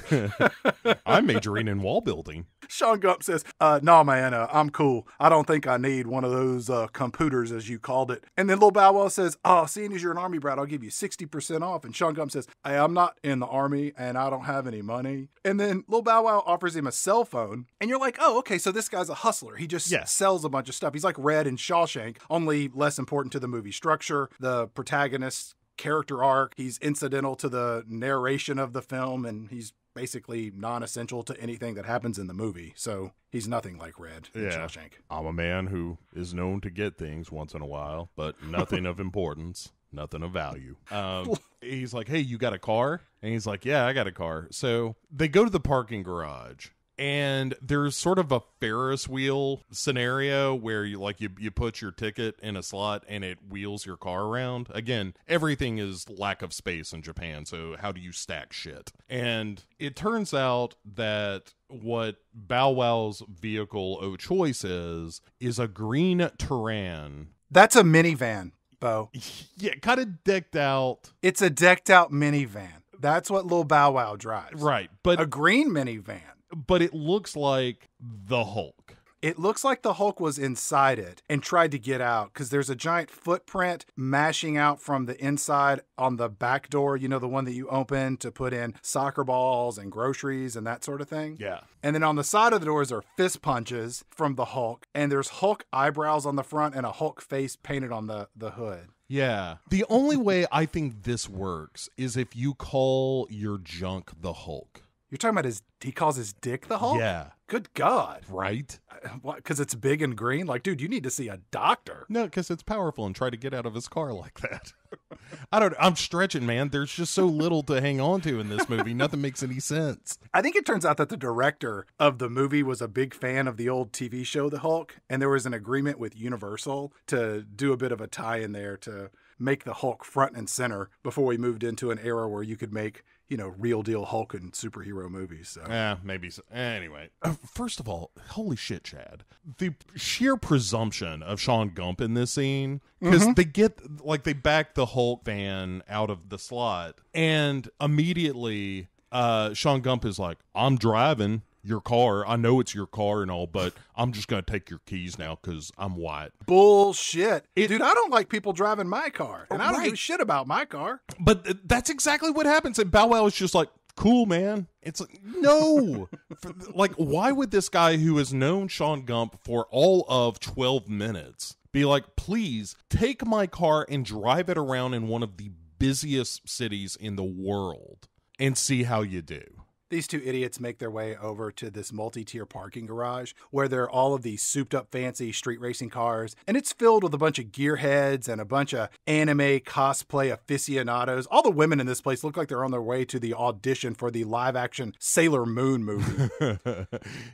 I'm majoring in wall building. Sean Gump says, uh, no, man, uh, I'm cool. I don't think I need one of those uh, computers, as you called it. And then Lil Bow Wow says, oh, seeing as you're an Army brat, I'll give you 60% off. And Sean Gump says, hey, I'm not in the Army and I don't have any money. And then Lil Bow Wow offers him a cell phone. And you're like, oh, okay, so this guy's a hustler. He just Yes. sells a bunch of stuff. He's like Red and Shawshank, only less important to the movie structure. The protagonist character arc. He's incidental to the narration of the film, and he's basically non-essential to anything that happens in the movie. So he's nothing like Red in Yeah. Shawshank. I'm a man who is known to get things once in a while, but nothing of importance, nothing of value. Um, he's like, Hey, you got a car? And he's like, Yeah, I got a car. So they go to the parking garage. And there's sort of a Ferris wheel scenario where you like you, you put your ticket in a slot and it wheels your car around. Again, everything is lack of space in Japan, so how do you stack shit? And it turns out that what Bow Wow's vehicle of choice is is a green Touran. That's a minivan, Bo. Yeah, kind of decked out. It's a decked out minivan. That's what Lil Bow Wow drives. Right, but A green minivan. But it looks like the Hulk. It looks like the Hulk was inside it and tried to get out because there's a giant footprint mashing out from the inside on the back door, you know, the one that you open to put in soccer balls and groceries and that sort of thing. Yeah. And then on the side of the doors are fist punches from the Hulk, and there's Hulk eyebrows on the front and a Hulk face painted on the, the hood. Yeah. The only way I think this works is if you call your junk the Hulk. You're talking about his, he calls his dick the Hulk? Yeah. Good God. Right? Uh, because it's big and green? Like, dude, you need to see a doctor. No, because it's powerful and try to get out of his car like that. I don't. I'm stretching, man. There's just so little to hang on to in this movie. Nothing makes any sense. I think it turns out that the director of the movie was a big fan of the old TV show The Hulk, and there was an agreement with Universal to do a bit of a tie in there to make the Hulk front and center before we moved into an era where you could make, you know, real deal Hulk and superhero movies. So Yeah, maybe. So. Anyway, uh, first of all, holy shit, Chad! The sheer presumption of Sean Gump in this scene because they get like they back the Hulk van out of the slot, and immediately uh, Sean Gump is like, "I'm driving." Your car, I know it's your car and all, but I'm just gonna take your keys now because I'm white. bullshit. It- Dude, I don't like people driving my car. And I don't Right. give a shit about my car. But th- that's exactly what happens. And Bow Wow is just like, cool, man. It's like, no. For- like, why would this guy who has known Sean Gump for all of 12 minutes be like, please take my car and drive it around in one of the busiest cities in the world and see how you do? These two idiots make their way over to this multi tier parking garage where there are all of these souped up fancy street racing cars, and it's filled with a bunch of gearheads and a bunch of anime cosplay aficionados. All the women in this place look like they're on their way to the audition for the live action Sailor Moon movie.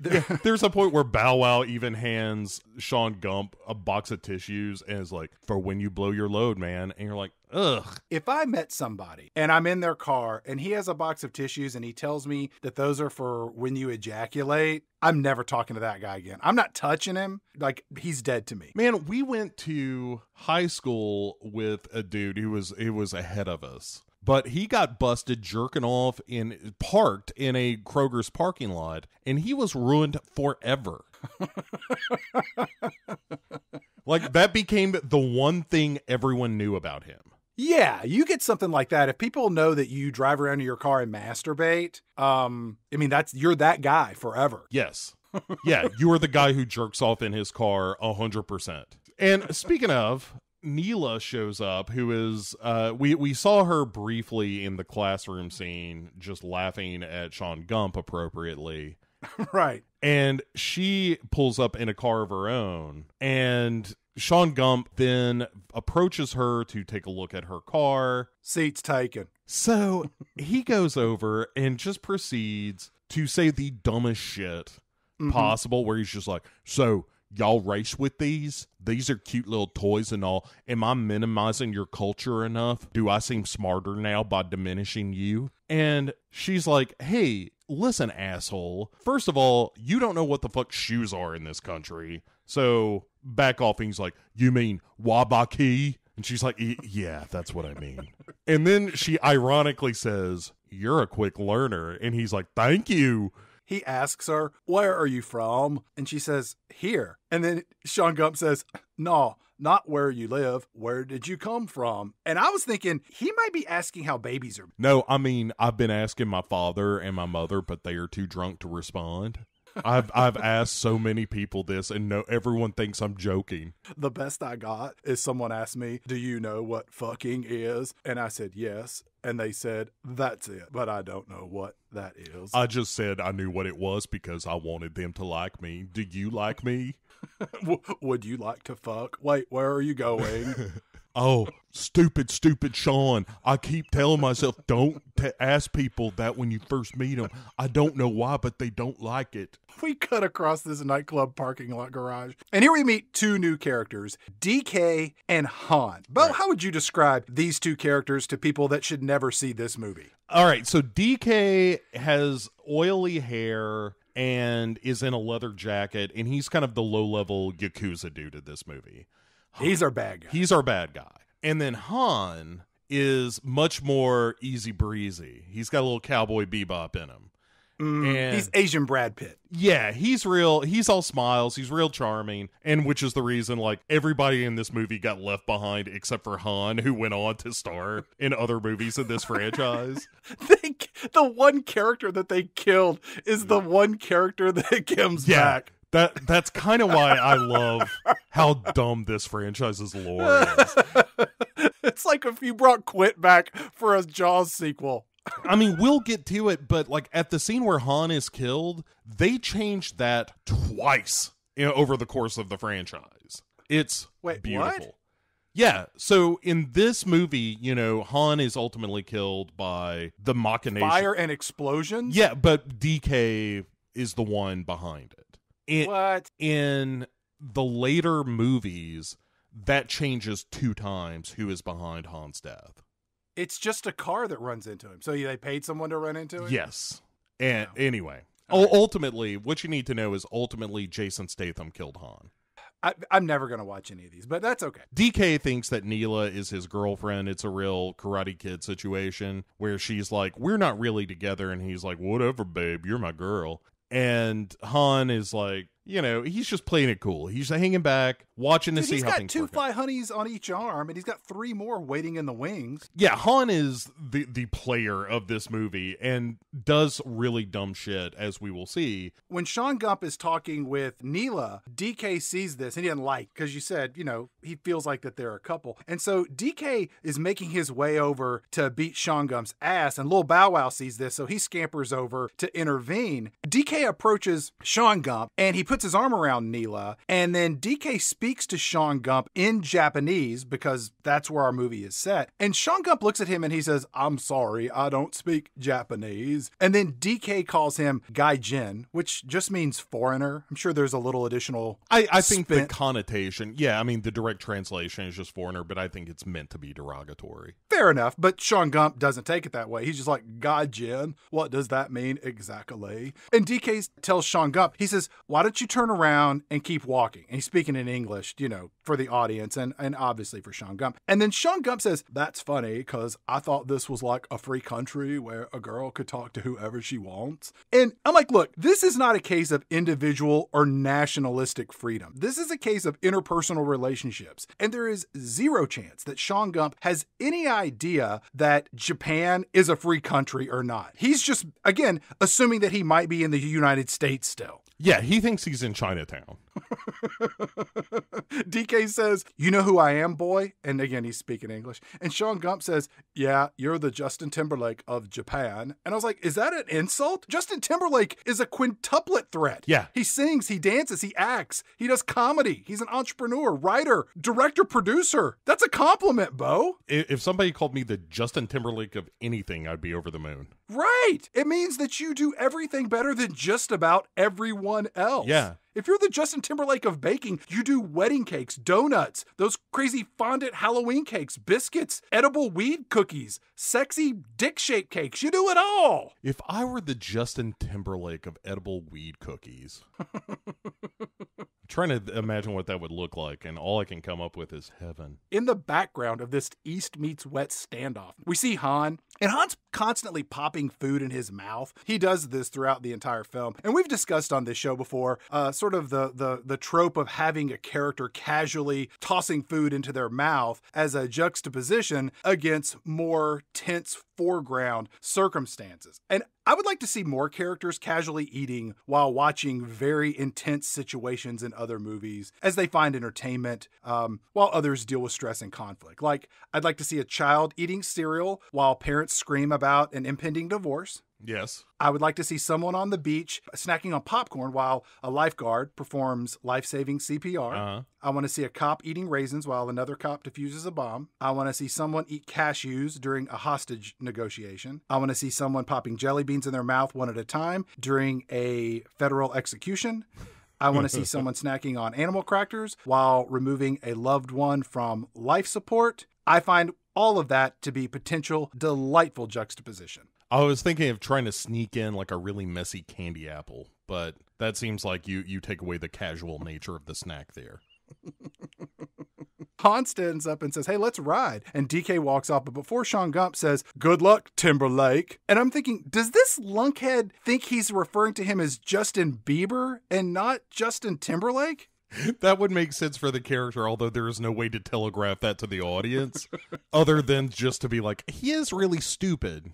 There's a point where Bow Wow even hands Sean Gump a box of tissues and is like, for when you blow your load, man. And you're like, ugh. if I met somebody and I'm in their car and he has a box of tissues and he tells me that those are for when you ejaculate, I'm never talking to that guy again. I'm not touching him. Like he's dead to me. Man, we went to high school with a dude who was he was ahead of us. But he got busted jerking off in parked in a Kroger's parking lot and he was ruined forever. like that became the one thing everyone knew about him. Yeah, you get something like that. If people know that you drive around in your car and masturbate, um, I mean that's you're that guy forever. Yes. Yeah, you are the guy who jerks off in his car a hundred percent. And speaking of, Neela shows up, who is uh we we saw her briefly in the classroom scene, just laughing at Sean Gump appropriately. right. And she pulls up in a car of her own, and Sean Gump then approaches her to take a look at her car. Seats taken. So he goes over and just proceeds to say the dumbest shit Mhm. possible, where he's just like, So, y'all race with these? These are cute little toys and all. Am I minimizing your culture enough? Do I seem smarter now by diminishing you? And she's like, Hey, listen, asshole. First of all, you don't know what the fuck shoes are in this country. So back off. And he's like, You mean Wabaki? And she's like, Yeah, that's what I mean. and then she ironically says, You're a quick learner. And he's like, Thank you. He asks her, Where are you from? And she says, Here. And then Sean Gump says, No, not where you live. Where did you come from? And I was thinking he might be asking how babies are. No, I mean, I've been asking my father and my mother, but they are too drunk to respond. I've I've asked so many people this, and no, everyone thinks I'm joking. The best I got is someone asked me, Do you know what fucking is? And I said, Yes. And they said, That's it. But I don't know what that is. I just said I knew what it was because I wanted them to like me. Do you like me? Would you like to fuck? Wait, where are you going? Oh, stupid, stupid Sean. I keep telling myself, don't t- ask people that when you first meet them. I don't know why, but they don't like it. we cut across this nightclub parking lot garage. And here we meet two new characters, DK and Han. Bo, Right. how would you describe these two characters to people that should never see this movie? All right, so DK has oily hair and is in a leather jacket, and he's kind of the low level Yakuza dude in this movie. He's our bad guy. He's our bad guy. And then Han is much more easy breezy. He's got a little cowboy bebop in him. Mm, and- he's Asian Brad Pitt. Yeah, he's real. He's all smiles. He's real charming, and which is the reason like everybody in this movie got left behind except for Han, who went on to star in other movies in this franchise. They, the one character that they killed is the one character that comes Yeah. back. That that's kind of why I love how dumb this franchise's lore is. it's like if you brought Quint back for a Jaws sequel. I mean, we'll get to it, but like at the scene where Han is killed, they changed that twice know, over the course of the franchise. It's Wait, what? beautiful. Yeah, so in this movie, you know, Han is ultimately killed by the machination. Fire and explosions? Yeah, but DK is the one behind it. In, What? in the later movies, that changes two times who is behind Han's death. It's just a car that runs into him. So they paid someone to run into him? Yes. And anyway, ultimately, what you need to know is ultimately Jason Statham killed Han. I, I'm never going to watch any of these, but that's okay. DK thinks that Neela is his girlfriend. It's a real Karate Kid situation where she's like, "We're not really together," and he's like, "Whatever, babe, you're my girl." And Han is like, you know, he's just playing it cool. He's hanging back, watching to Dude, see he's how got things two work out. fly honeys on each arm, and he's got three more waiting in the wings. Yeah, Han is the the player of this movie and does really dumb shit, as we will see. When Sean Gump is talking with Neela, DK sees this and he doesn't like because you said, you know, he feels like that they're a couple. And so DK is making his way over to beat Sean Gump's ass, and Lil Bow Wow sees this, so he scampers over to intervene. DK approaches Sean Gump and he puts his arm around Neela, and then DK speaks to Sean Gump in Japanese because that's where our movie is set. And Sean Gump looks at him and he says, I'm sorry, I don't speak Japanese. And then DK calls him Gaijin, which just means foreigner. I'm sure there's a little additional. I, I think the connotation, yeah, I mean, the direct translation is just foreigner, but I think it's meant to be derogatory. Fair enough, but Sean Gump doesn't take it that way. He's just like, Gaijin, what does that mean exactly? And DK tells Sean Gump, he says, Why don't you turn around and keep walking? And he's speaking in English, you know, for the audience and, and obviously for Sean Gump. And then Sean Gump says, That's funny because I thought this was like a free country where a girl could talk to whoever she wants. And I'm like, Look, this is not a case of individual or nationalistic freedom. This is a case of interpersonal relationships. And there is zero chance that Sean Gump has any idea that Japan is a free country or not. He's just, again, assuming that he might be in the United States still. Yeah, he thinks he's in Chinatown. DK says, You know who I am, boy? And again, he's speaking English. And Sean Gump says, Yeah, you're the Justin Timberlake of Japan. And I was like, Is that an insult? Justin Timberlake is a quintuplet threat. Yeah. He sings, he dances, he acts, he does comedy. He's an entrepreneur, writer, director, producer. That's a compliment, Bo. If somebody called me the Justin Timberlake of anything, I'd be over the moon. Right. It means that you do everything better than just about everyone else. Yeah. If you're the Justin Timberlake of baking, you do wedding cakes, donuts, those crazy fondant Halloween cakes, biscuits, edible weed cookies, sexy dick shaped cakes. You do it all. If I were the Justin Timberlake of edible weed cookies, I'm trying to imagine what that would look like, and all I can come up with is heaven. In the background of this East meets West standoff, we see Han, and Han's constantly popping food in his mouth. He does this throughout the entire film, and we've discussed on this show before, uh, sort of the the the trope of having a character casually tossing food into their mouth as a juxtaposition against more tense foreground circumstances. And I would like to see more characters casually eating while watching very intense situations in other movies as they find entertainment, um, while others deal with stress and conflict. Like, I'd like to see a child eating cereal while parents scream about an impending divorce. Yes. I would like to see someone on the beach snacking on popcorn while a lifeguard performs life saving CPR. Uh huh. I want to see a cop eating raisins while another cop defuses a bomb. I want to see someone eat cashews during a hostage negotiation. I want to see someone popping jelly beans in their mouth one at a time during a federal execution. I want to see someone snacking on animal crackers while removing a loved one from life support. I find all of that to be potential delightful juxtaposition. I was thinking of trying to sneak in like a really messy candy apple, but that seems like you you take away the casual nature of the snack there. Han stands up and says, Hey, let's ride. And DK walks off. But before Sean Gump says, Good luck, Timberlake. And I'm thinking, does this lunkhead think he's referring to him as Justin Bieber and not Justin Timberlake? That would make sense for the character, although there is no way to telegraph that to the audience other than just to be like, he is really stupid.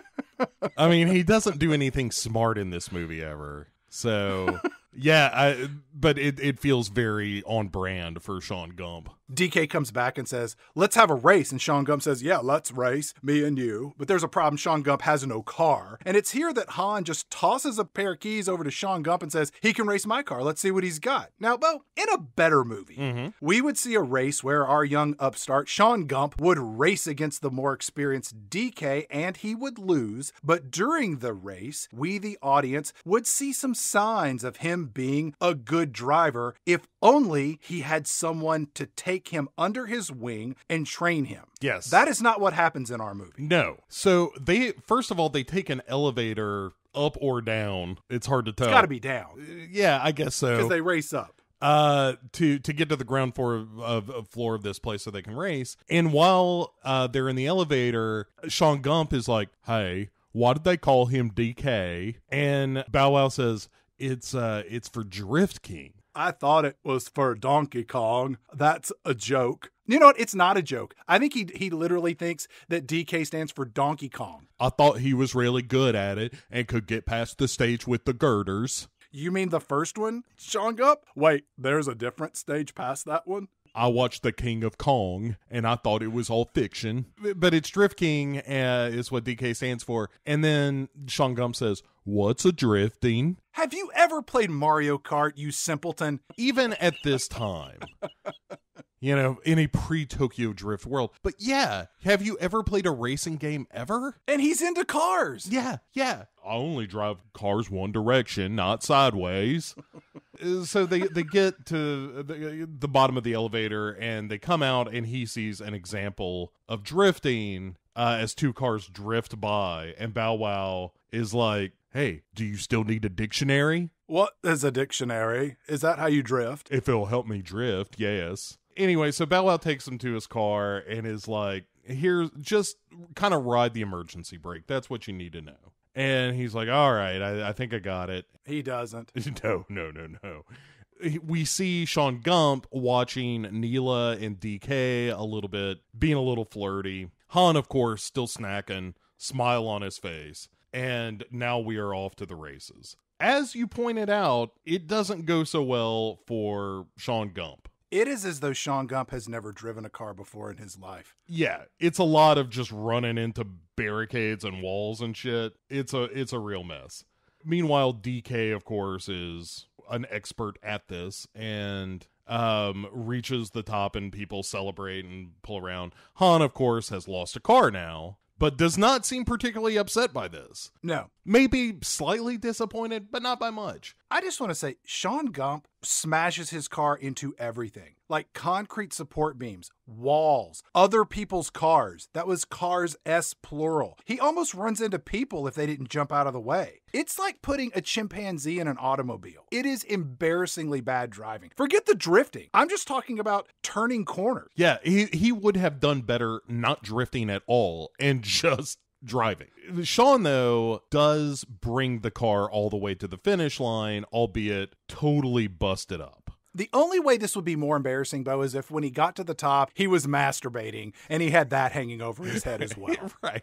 I mean, he doesn't do anything smart in this movie ever. So, yeah, I, but it, it feels very on brand for Sean Gump. DK comes back and says, Let's have a race. And Sean Gump says, Yeah, let's race, me and you. But there's a problem. Sean Gump has no car. And it's here that Han just tosses a pair of keys over to Sean Gump and says, He can race my car. Let's see what he's got. Now, Bo, in a better movie, mm-hmm. we would see a race where our young upstart, Sean Gump, would race against the more experienced DK and he would lose. But during the race, we, the audience, would see some signs of him being a good driver if only he had someone to take him under his wing and train him. Yes. That is not what happens in our movie. No. So they first of all they take an elevator up or down. It's hard to tell. It's got to be down Yeah, I guess so. because they race up. uh to to get to the ground floor of, of, of floor of this place so they can race. And while uh they're in the elevator, Sean Gump is like, "Hey, why did they call him DK?" And Bow Wow says, It's uh it's for Drift King. I thought it was for Donkey Kong. That's a joke. You know what? It's not a joke. I think he he literally thinks that DK stands for Donkey Kong. I thought he was really good at it and could get past the stage with the girders. You mean the first one, Sean Gump? Wait, there's a different stage past that one? I watched The King of Kong and I thought it was all fiction. But it's Drift King uh, is what DK stands for. And then Sean Gump says, What's a drifting? Have you ever played Mario Kart, you simpleton? Even at this time. you know, in a pre Tokyo Drift world. But yeah, have you ever played a racing game ever? And he's into cars. Yeah, yeah. I only drive cars one direction, not sideways. so they they get to the, the bottom of the elevator and they come out and he sees an example of drifting uh, as two cars drift by and Bow Wow is like, "Hey, do you still need a dictionary?" What is a dictionary? Is that how you drift? If it'll help me drift, yes. Anyway, so Bow Wow takes him to his car and is like, "Here's just kind of ride the emergency brake. That's what you need to know." And he's like, "All right, I, I think I got it." He doesn't. no, no, no, no. We see Sean Gump watching Neela and DK a little bit, being a little flirty. Han, of course, still snacking, smile on his face. And now we are off to the races. As you pointed out, it doesn't go so well for Sean Gump. It is as though Sean Gump has never driven a car before in his life. Yeah, it's a lot of just running into barricades and walls and shit. It's a it's a real mess. Meanwhile, DK of course is an expert at this and um reaches the top and people celebrate and pull around. Han of course has lost a car now, but does not seem particularly upset by this. No. Maybe slightly disappointed, but not by much. I just want to say Sean Gump smashes his car into everything like concrete support beams, walls, other people's cars. That was cars S plural. He almost runs into people if they didn't jump out of the way. It's like putting a chimpanzee in an automobile. It is embarrassingly bad driving. Forget the drifting. I'm just talking about turning corners. Yeah, he, he would have done better not drifting at all and just driving. Sean, though, does bring the car all the way to the finish line, albeit totally busted up. The only way this would be more embarrassing, Bo, is if when he got to the top, he was masturbating and he had that hanging over his head as well. right.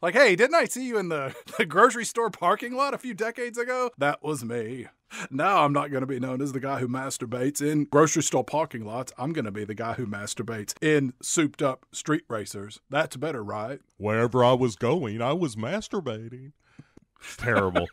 Like, hey, didn't I see you in the, the grocery store parking lot a few decades ago? That was me. Now I'm not going to be known as the guy who masturbates in grocery store parking lots. I'm going to be the guy who masturbates in souped up street racers. That's better, right? Wherever I was going, I was masturbating. Terrible.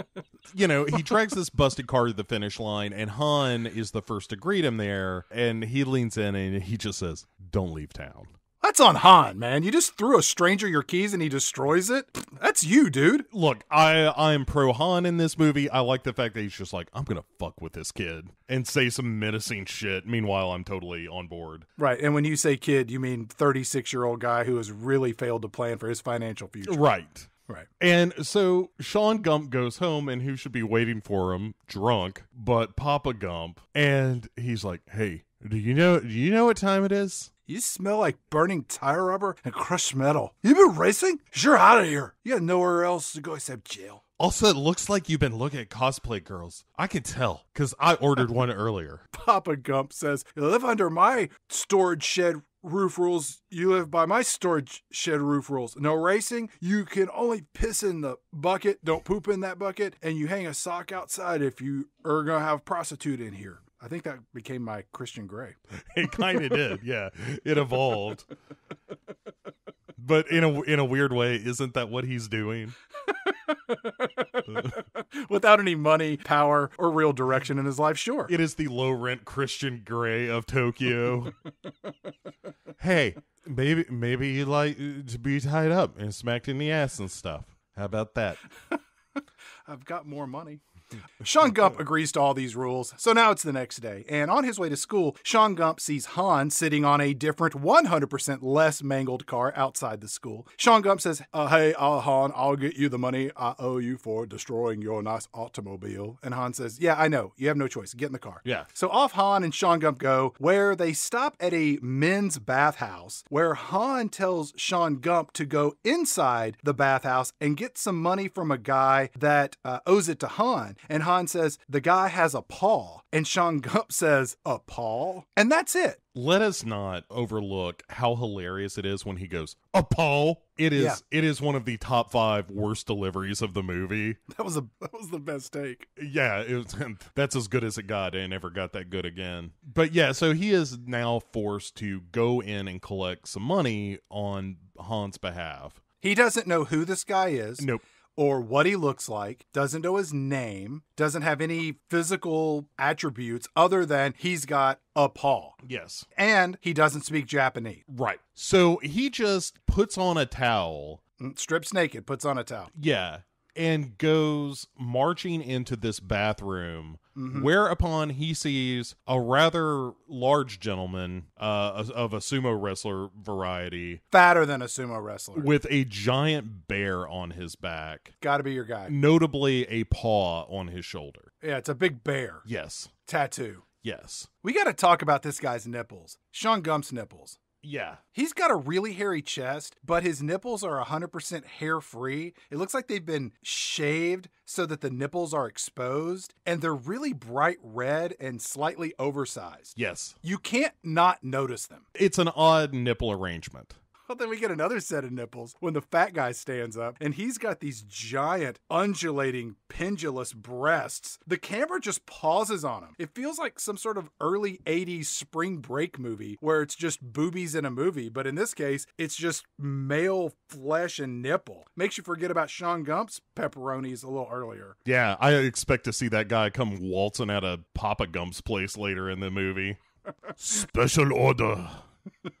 you know, he drags this busted car to the finish line, and Han is the first to greet him there. And he leans in and he just says, Don't leave town. That's on Han, man. You just threw a stranger your keys and he destroys it. That's you, dude. Look, I I'm pro Han in this movie. I like the fact that he's just like, I'm gonna fuck with this kid and say some menacing shit. Meanwhile, I'm totally on board. Right. And when you say kid, you mean 36 year old guy who has really failed to plan for his financial future. Right. Right. And so Sean Gump goes home, and who should be waiting for him, drunk, but Papa Gump. And he's like, "Hey, do you know? Do you know what time it is?" You smell like burning tire rubber and crushed metal. You've been racing? You're out of here. You got nowhere else to go except jail. Also, it looks like you've been looking at cosplay girls. I can tell because I ordered one earlier. Papa Gump says, You live under my storage shed roof rules. You live by my storage shed roof rules. No racing. You can only piss in the bucket. Don't poop in that bucket. And you hang a sock outside if you are going to have a prostitute in here. I think that became my Christian Grey. it kind of did. Yeah. It evolved. But in a in a weird way, isn't that what he's doing? Without any money, power, or real direction in his life, sure. It is the low rent Christian Grey of Tokyo. hey, maybe maybe you like to be tied up and smacked in the ass and stuff. How about that? I've got more money. Sean Gump agrees to all these rules, so now it's the next day. And on his way to school, Sean Gump sees Han sitting on a different, 100% less mangled car outside the school. Sean Gump says, uh, Hey, uh, Han, I'll get you the money I owe you for destroying your nice automobile. And Han says, Yeah, I know. You have no choice. Get in the car. Yeah. So off Han and Sean Gump go, where they stop at a men's bathhouse, where Han tells Sean Gump to go inside the bathhouse and get some money from a guy that uh, owes it to Han. And Han says, The guy has a paw. And Sean Gump says, A paw? And that's it. Let us not overlook how hilarious it is when he goes, a Paul. It is Yeah. it is one of the top five worst deliveries of the movie. That was a that was the best take. Yeah, it was, that's as good as it got. It never got that good again. But yeah, so he is now forced to go in and collect some money on Han's behalf. He doesn't know who this guy is. Nope. Or what he looks like, doesn't know his name, doesn't have any physical attributes other than he's got a paw. Yes. And he doesn't speak Japanese. Right. So he just puts on a towel Mm, Strips naked, puts on a towel. Yeah. And goes marching into this bathroom, Mhm. whereupon he sees a rather large gentleman uh, of a sumo wrestler variety Fatter than a sumo wrestler. with a giant bear on his back, Gotta be your guy. notably a paw on his shoulder. Yeah, it's a big bear Yes. tattoo. Yes. We gotta talk about this guy's nipples. Sean Gump's nipples. Yeah. He's got a really hairy chest, but his nipples are 100% hair free. It looks like they've been shaved so that the nipples are exposed, and they're really bright red and slightly oversized. Yes. You can't not notice them. It's an odd nipple arrangement. Well, then we get another set of nipples when the fat guy stands up and he's got these giant, undulating, pendulous breasts. The camera just pauses on him. It feels like some sort of early 80s spring break movie where it's just boobies in a movie, but in this case, it's just male flesh and nipple. Makes you forget about Sean Gump's pepperonis a little earlier. Yeah, I expect to see that guy come waltzing out of Papa Gump's place later in the movie. Special order.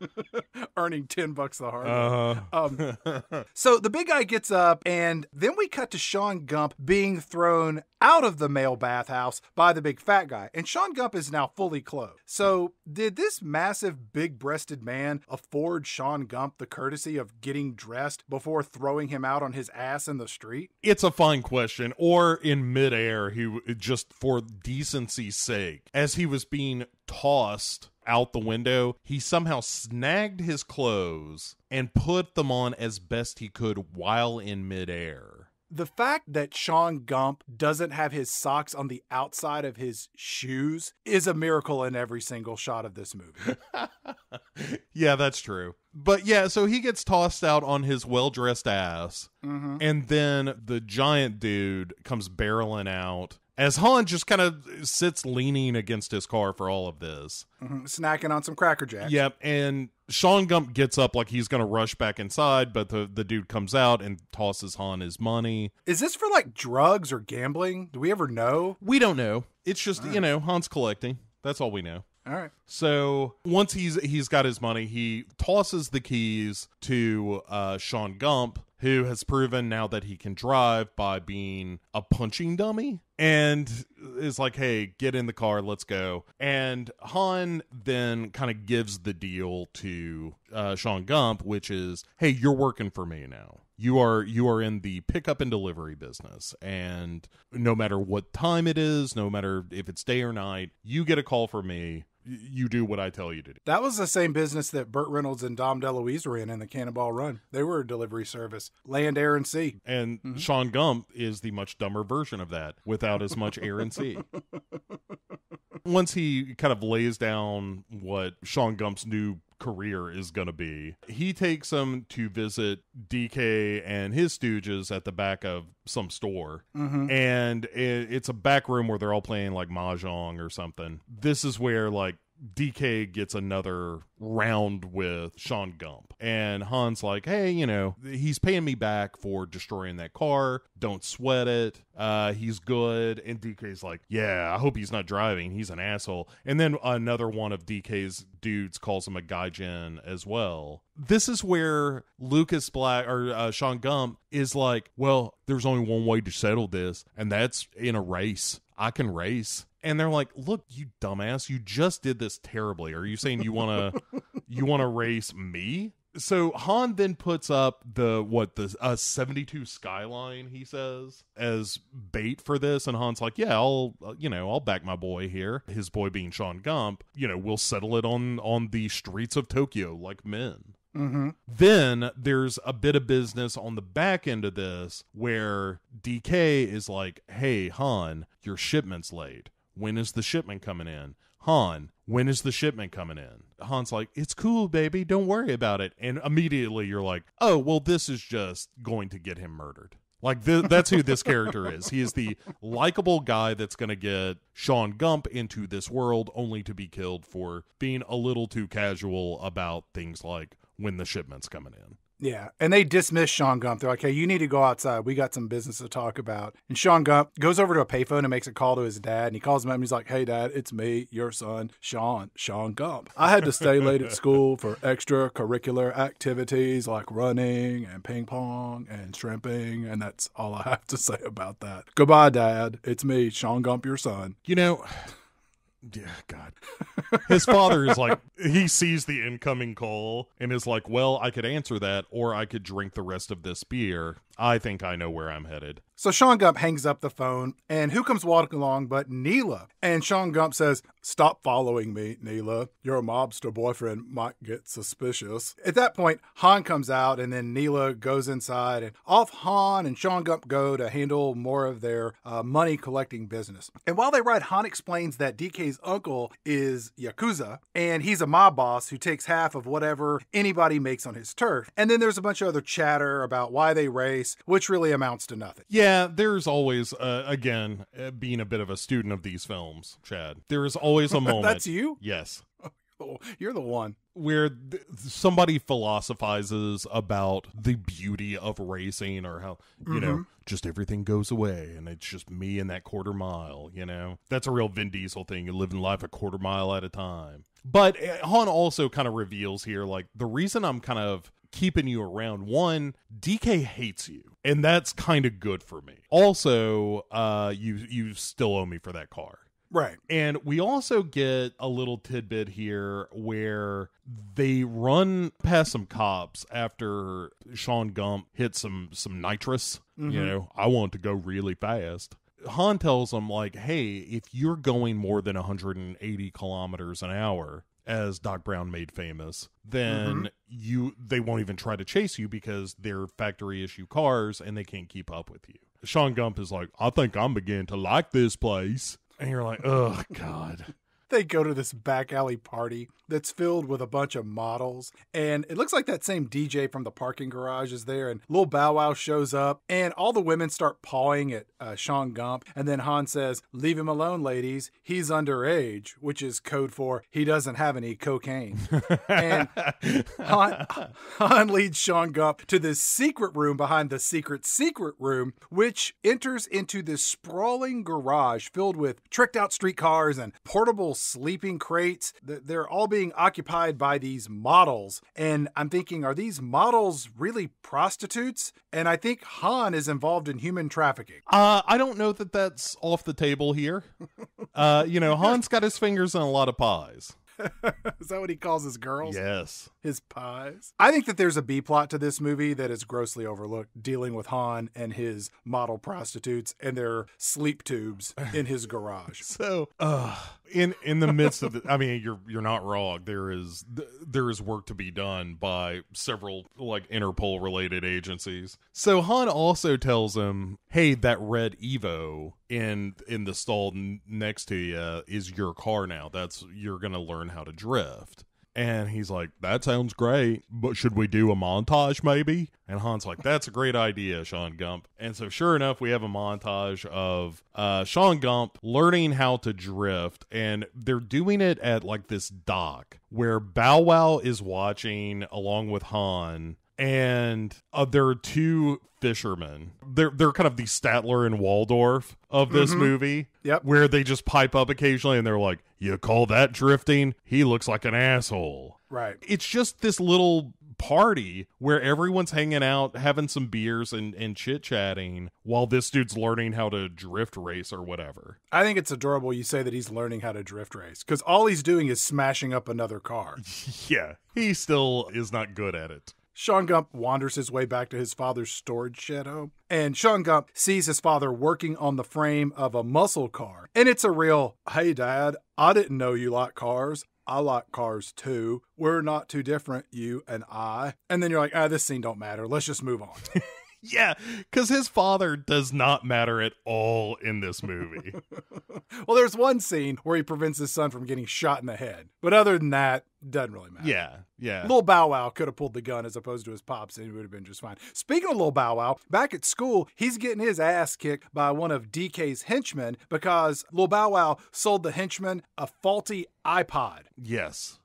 Earning 10 bucks the hard. Uh, Um, So the big guy gets up, and then we cut to Sean Gump being thrown out of the male bathhouse by the big fat guy. And Sean Gump is now fully clothed. So, did this massive, big breasted man afford Sean Gump the courtesy of getting dressed before throwing him out on his ass in the street? it's a fine question. Or in midair, he just for decency's sake, as he was being tossed out the window, he somehow snagged his clothes and put them on as best he could while in midair. The fact that Sean Gump doesn't have his socks on the outside of his shoes is a miracle in every single shot of this movie. yeah, that's true. But yeah, so he gets tossed out on his well dressed ass. Mhm. And then the giant dude comes barreling out as Han just kind of sits leaning against his car for all of this. Mhm. Snacking on some Cracker Jacks. Yep. And Sean Gump gets up like he's going to rush back inside, but the, the dude comes out and tosses Han his money. Is this for like drugs or gambling? Do we ever know? We don't know. It's just, you know, Han's collecting. That's all we know. All right. So once he's he's got his money, he tosses the keys to uh, Sean Gump, who has proven now that he can drive by being a punching dummy, and is like, "Hey, get in the car, let's go." And Han then kind of gives the deal to uh, Sean Gump, which is, "Hey, you're working for me now." you are you are in the pickup and delivery business and no matter what time it is no matter if it's day or night you get a call from me you do what i tell you to do That was the same business that Burt Reynolds and Dom DeLuise were in in the Cannonball Run. They were a delivery service, land, air, and sea. and mm-hmm. sean gump is the much dumber version of that without as much air and sea once he kind of lays down what sean gump's new career is going to be he takes him to visit dk and his stooges at the back of some store Mm-hmm. and it, it's a back room where they're all playing like mahjong or something. This is where like DK gets another round with Sean Gump, and Han's like, "Hey, you know, he's paying me back for destroying that car. Don't sweat it. Uh, he's good." And DK's like, "Yeah, I hope he's not driving. He's an asshole." And then another one of DK's dudes calls him a gaijin as well. This is where Lucas Black or uh, Sean Gump is like, "Well, there's only one way to settle this, and that's in a race. I can race." And they're like, "Look, you dumbass, you just did this terribly. Are you saying you want to you want to race me?" So Han then puts up the what the uh, 72 skyline he says as bait for this and Han's like, "Yeah, I'll uh, you know, I'll back my boy here." His boy being Sean Gump, you know, we'll settle it on on the streets of Tokyo like men. Mm-hmm. Then there's a bit of business on the back end of this where DK is like, hey, Han, your shipment's late. When is the shipment coming in? Han, when is the shipment coming in? Han's like, it's cool, baby. Don't worry about it. And immediately you're like, oh, well, this is just going to get him murdered. Like th- that's who this character is. He is the likable guy that's going to get Sean Gump into this world only to be killed for being a little too casual about things like when the shipment's coming in. Yeah, and they dismiss Sean Gump. They're like, "Hey, you need to go outside. We got some business to talk about." And Sean Gump goes over to a payphone and makes a call to his dad. And he calls him up and he's like, "Hey, Dad, it's me, your son, Sean, Sean Gump. I had to stay late at school for extracurricular activities like running and ping pong and shrimping, and that's all I have to say about that. Goodbye, Dad. It's me, Sean Gump, your son." You know, yeah, God. His father is like, he sees the incoming call and is like, well, I could answer that or I could drink the rest of this beer. I think I know where I'm headed. So Sean Gump hangs up the phone, and who comes walking along but Neela? And Sean Gump says, Stop following me, Neela. Your mobster boyfriend might get suspicious. At that point, Han comes out, and then Neela goes inside, and off Han and Sean Gump go to handle more of their uh, money collecting business. And while they ride, Han explains that DK's uncle is Yakuza, and he's a mob boss who takes half of whatever anybody makes on his turf. And then there's a bunch of other chatter about why they which really amounts to nothing. Yeah, there's always, uh, again, uh, being a bit of a student of these films, Chad, there is always a moment. That's you? Yes. Oh, You're the one. Where th- somebody philosophizes about the beauty of racing or how, you know, just everything goes away and it's just me and that quarter mile, you know? That's a real Vin Diesel thing. You're living life a quarter mile at a time. But uh, Han also kind of reveals here, like, the reason I'm kind of keeping you around one dk hates you and that's kind of good for me also uh you you still owe me for that car Right. and we also get a little tidbit here where they run past some cops after Sean Gump hits some some nitrous. You know, I want to go really fast. Han tells them like, "Hey, if you're going more than 180 kilometers an hour, as Doc Brown made famous, then mm-hmm. you they won't even try to chase you because they're factory issue cars and they can't keep up with you." Sean Gump is like, "I think I'm beginning to like this place." And you're like, "Oh god." They go to this back alley party that's filled with a bunch of models. And it looks like that same DJ from the parking garage is there. And Lil Bow Wow shows up. And all the women start pawing at uh, Sean Gump. And then Han says, Leave him alone, ladies. He's underage, which is code for he doesn't have any cocaine. and Han, Han leads Sean Gump to this secret room behind the secret, secret room, which enters into this sprawling garage filled with tricked out streetcars and portable sleeping crates. They're all being occupied by these models. And I'm thinking, are these models really prostitutes? And I think Han is involved in human trafficking. Uh, I don't know that that's off the table here. Uh, you know, Han's got his fingers in a lot of pies. is that what he calls his girls? Yes. his pies. I think that there's a B plot to this movie that is grossly overlooked, dealing with Han and his model prostitutes and their sleep tubes in his garage. So, uh, in in the midst of the, I mean, you're you're not wrong. There is there is work to be done by several like Interpol related agencies. So Han also tells him, "Hey, that red Evo in in the stall next to you is your car now. That's you're gonna learn how to drift." And he's like, That sounds great, but should we do a montage maybe? And Han's like, That's a great idea, Sean Gump. And so, sure enough, we have a montage of uh, Sean Gump learning how to drift, and they're doing it at like this dock where Bow Wow is watching along with Han. And uh, there are two fishermen. They're they're kind of the Statler and Waldorf of this movie Yep. where they just pipe up occasionally and they're like, You call that drifting? He looks like an asshole. Right. It's just this little party where everyone's hanging out, having some beers and, and chit chatting while this dude's learning how to drift race or whatever. I think it's adorable you say that he's learning how to drift race because all he's doing is smashing up another car. Yeah, he still is not good at it. Sean Gump wanders his way back to his father's storage shed home, and Sean Gump sees his father working on the frame of a muscle car. And it's a real, hey, dad, I didn't know you like cars. I like cars too. We're not too different, you and I. And then you're like, ah, this scene don't matter. Let's just move on. Yeah, because his father does not matter at all in this movie. well, there's one scene where he prevents his son from getting shot in the head. But other than that, doesn't really matter. yeah, yeah. Little Bow Wow could have pulled the gun as opposed to his pops, and he would have been just fine. Speaking of Little Bow Wow, back at school, he's getting his ass kicked by one of DK's henchmen because Little Bow Wow sold the henchman a faulty iPod. Yes.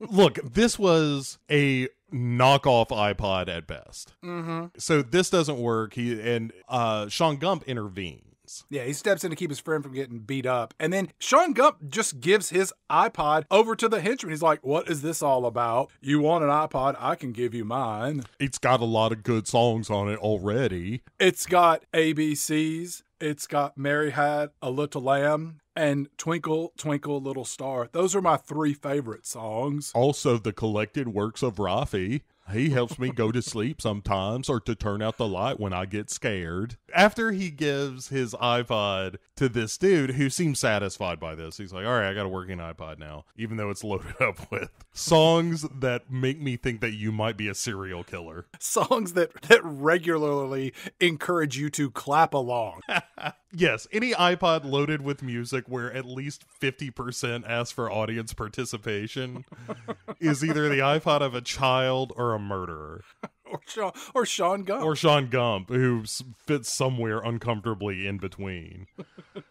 Look, this was a knockoff iPod at best. Mm-hmm. So this doesn't work. He and uh Sean Gump intervenes. Yeah, he steps in to keep his friend from getting beat up. And then Sean Gump just gives his iPod over to the henchman. He's like, What is this all about? You want an iPod? I can give you mine. It's got a lot of good songs on it already. It's got ABCs. It's got Mary Had a Little Lamb and Twinkle, Twinkle, Little Star. Those are my three favorite songs. Also, the collected works of Raffi. He helps me go to sleep sometimes or to turn out the light when I get scared. After he gives his iPod to this dude who seems satisfied by this, he's like, All right, I got a working iPod now, even though it's loaded up with songs that make me think that you might be a serial killer. Songs that, that regularly encourage you to clap along. Yes, any iPod loaded with music where at least 50% asks for audience participation is either the iPod of a child or a murderer. or, Sean, or Sean Gump. Or Sean Gump, who fits somewhere uncomfortably in between.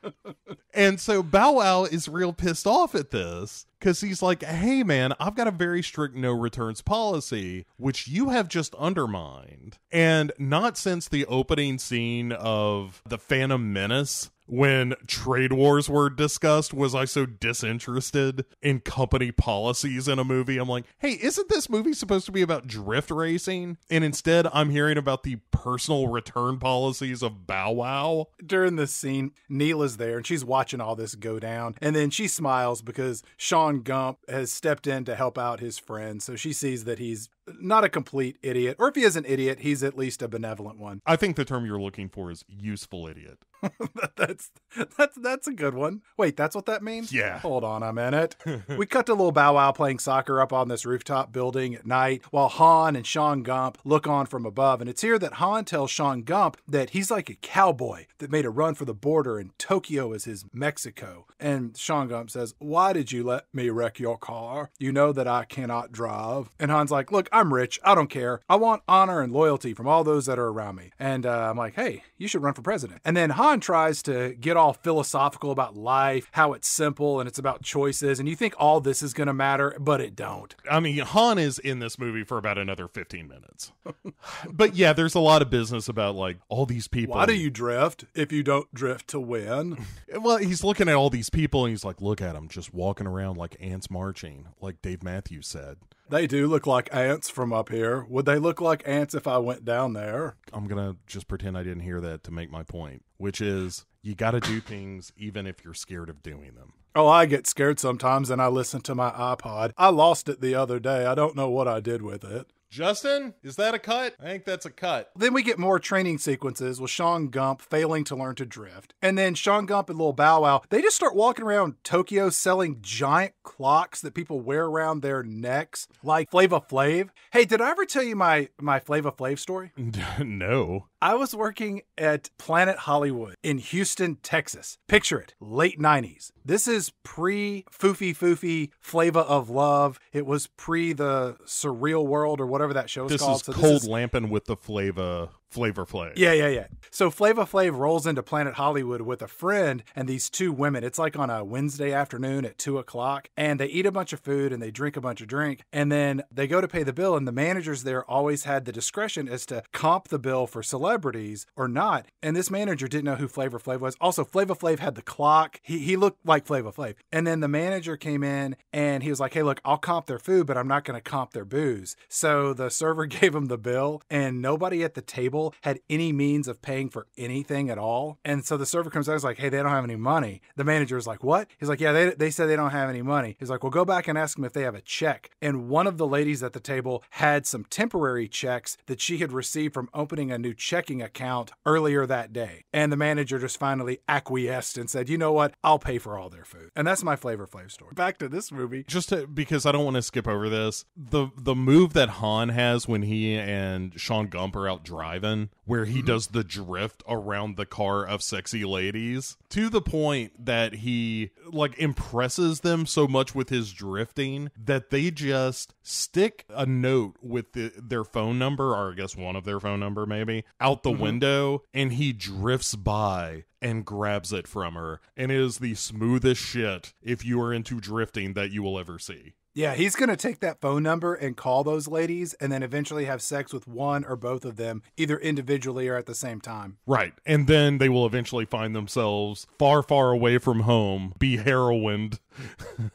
and so Bow Wow is real pissed off at this because he's like, hey, man, I've got a very strict no returns policy, which you have just undermined. And not since the opening scene of The Phantom Menace. When trade wars were discussed, was I so disinterested in company policies in a movie? I'm like, hey, isn't this movie supposed to be about drift racing? And instead, I'm hearing about the personal return policies of Bow Wow. During this scene, Neela's there and she's watching all this go down. And then she smiles because Sean Gump has stepped in to help out his friend. So she sees that he's not a complete idiot. Or if he is an idiot, he's at least a benevolent one. I think the term you're looking for is useful idiot. that's that's that's a good one. Wait, that's what that means? Yeah. Hold on a minute. we cut to little Bow Wow playing soccer up on this rooftop building at night while Han and Sean Gump look on from above. And it's here that Han tells Sean Gump that he's like a cowboy that made a run for the border and Tokyo is his Mexico. And Sean Gump says, Why did you let me wreck your car? You know that I cannot drive. And Han's like, Look, I'm rich. I don't care. I want honor and loyalty from all those that are around me. And uh, I'm like, Hey, you should run for president. And then Han tries to get all philosophical about life, how it's simple and it's about choices. And you think all this is going to matter, but it don't. I mean, Han is in this movie for about another 15 minutes. but yeah, there's a lot of business about like all these people. Why do you drift if you don't drift to win? Well, he's looking at all these people and he's like, look at them just walking around like ants marching, like Dave Matthews said. They do look like ants from up here. Would they look like ants if I went down there? I'm going to just pretend I didn't hear that to make my point, which is you got to do things even if you're scared of doing them. Oh, I get scared sometimes and I listen to my iPod. I lost it the other day. I don't know what I did with it. Justin, is that a cut? I think that's a cut. Then we get more training sequences with Sean Gump failing to learn to drift. And then Sean Gump and Lil Bow Wow, they just start walking around Tokyo selling giant clocks that people wear around their necks, like Flavor Flav. Hey, did I ever tell you my, my Flavor Flav story? no. I was working at Planet Hollywood in Houston, Texas. Picture it, late 90s. This is pre Foofy Foofy Flavor of Love. It was pre the Surreal World or whatever that show is This called. is So cold lamping with the flavor flavor flav. yeah, yeah, yeah. So Flavor Flav rolls into Planet Hollywood with a friend and these two women. It's like on a Wednesday afternoon at two o'clock, and they eat a bunch of food and they drink a bunch of drink, and then they go to pay the bill. And the managers there always had the discretion as to comp the bill for celebrities or not. And this manager didn't know who Flavor Flav was. Also, Flavor Flav had the clock. He he looked like Flavor Flav. And then the manager came in and he was like, "Hey, look, I'll comp their food, but I'm not going to comp their booze." So the server gave him the bill, and nobody at the table table had any means of paying for anything at all. And so the server comes out and is like, hey, they don't have any money. The manager is like, what? He's like, yeah, they, they said they don't have any money. He's like, well, go back and ask them if they have a check. And one of the ladies at the table had some temporary checks that she had received from opening a new checking account earlier that day. And the manager just finally acquiesced and said, you know what? I'll pay for all their food. And that's my Flavor Flav story. Back to this movie. just to, because I don't want to skip over this, the the move that Han has when he and Sean Gump are out driving, where he mm-hmm. does the drift around the car of sexy ladies, to the point that he like impresses them so much with his drifting that they just stick a note with the, their phone number, or I guess one of their phone number maybe, out the mm-hmm. window, and he drifts by and grabs it from her, and it is the smoothest shit if you are into drifting that you will ever see. Yeah, he's going to take that phone number and call those ladies and then eventually have sex with one or both of them, either individually or at the same time. Right. And then they will eventually find themselves far, far away from home, be heroined.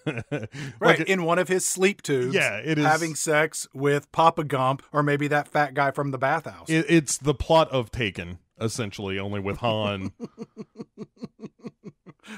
Right. Like, in one of his sleep tubes. Yeah, it is- Having sex with Papa Gump or maybe that fat guy from the bathhouse. it, it's the plot of Taken, essentially, only with Han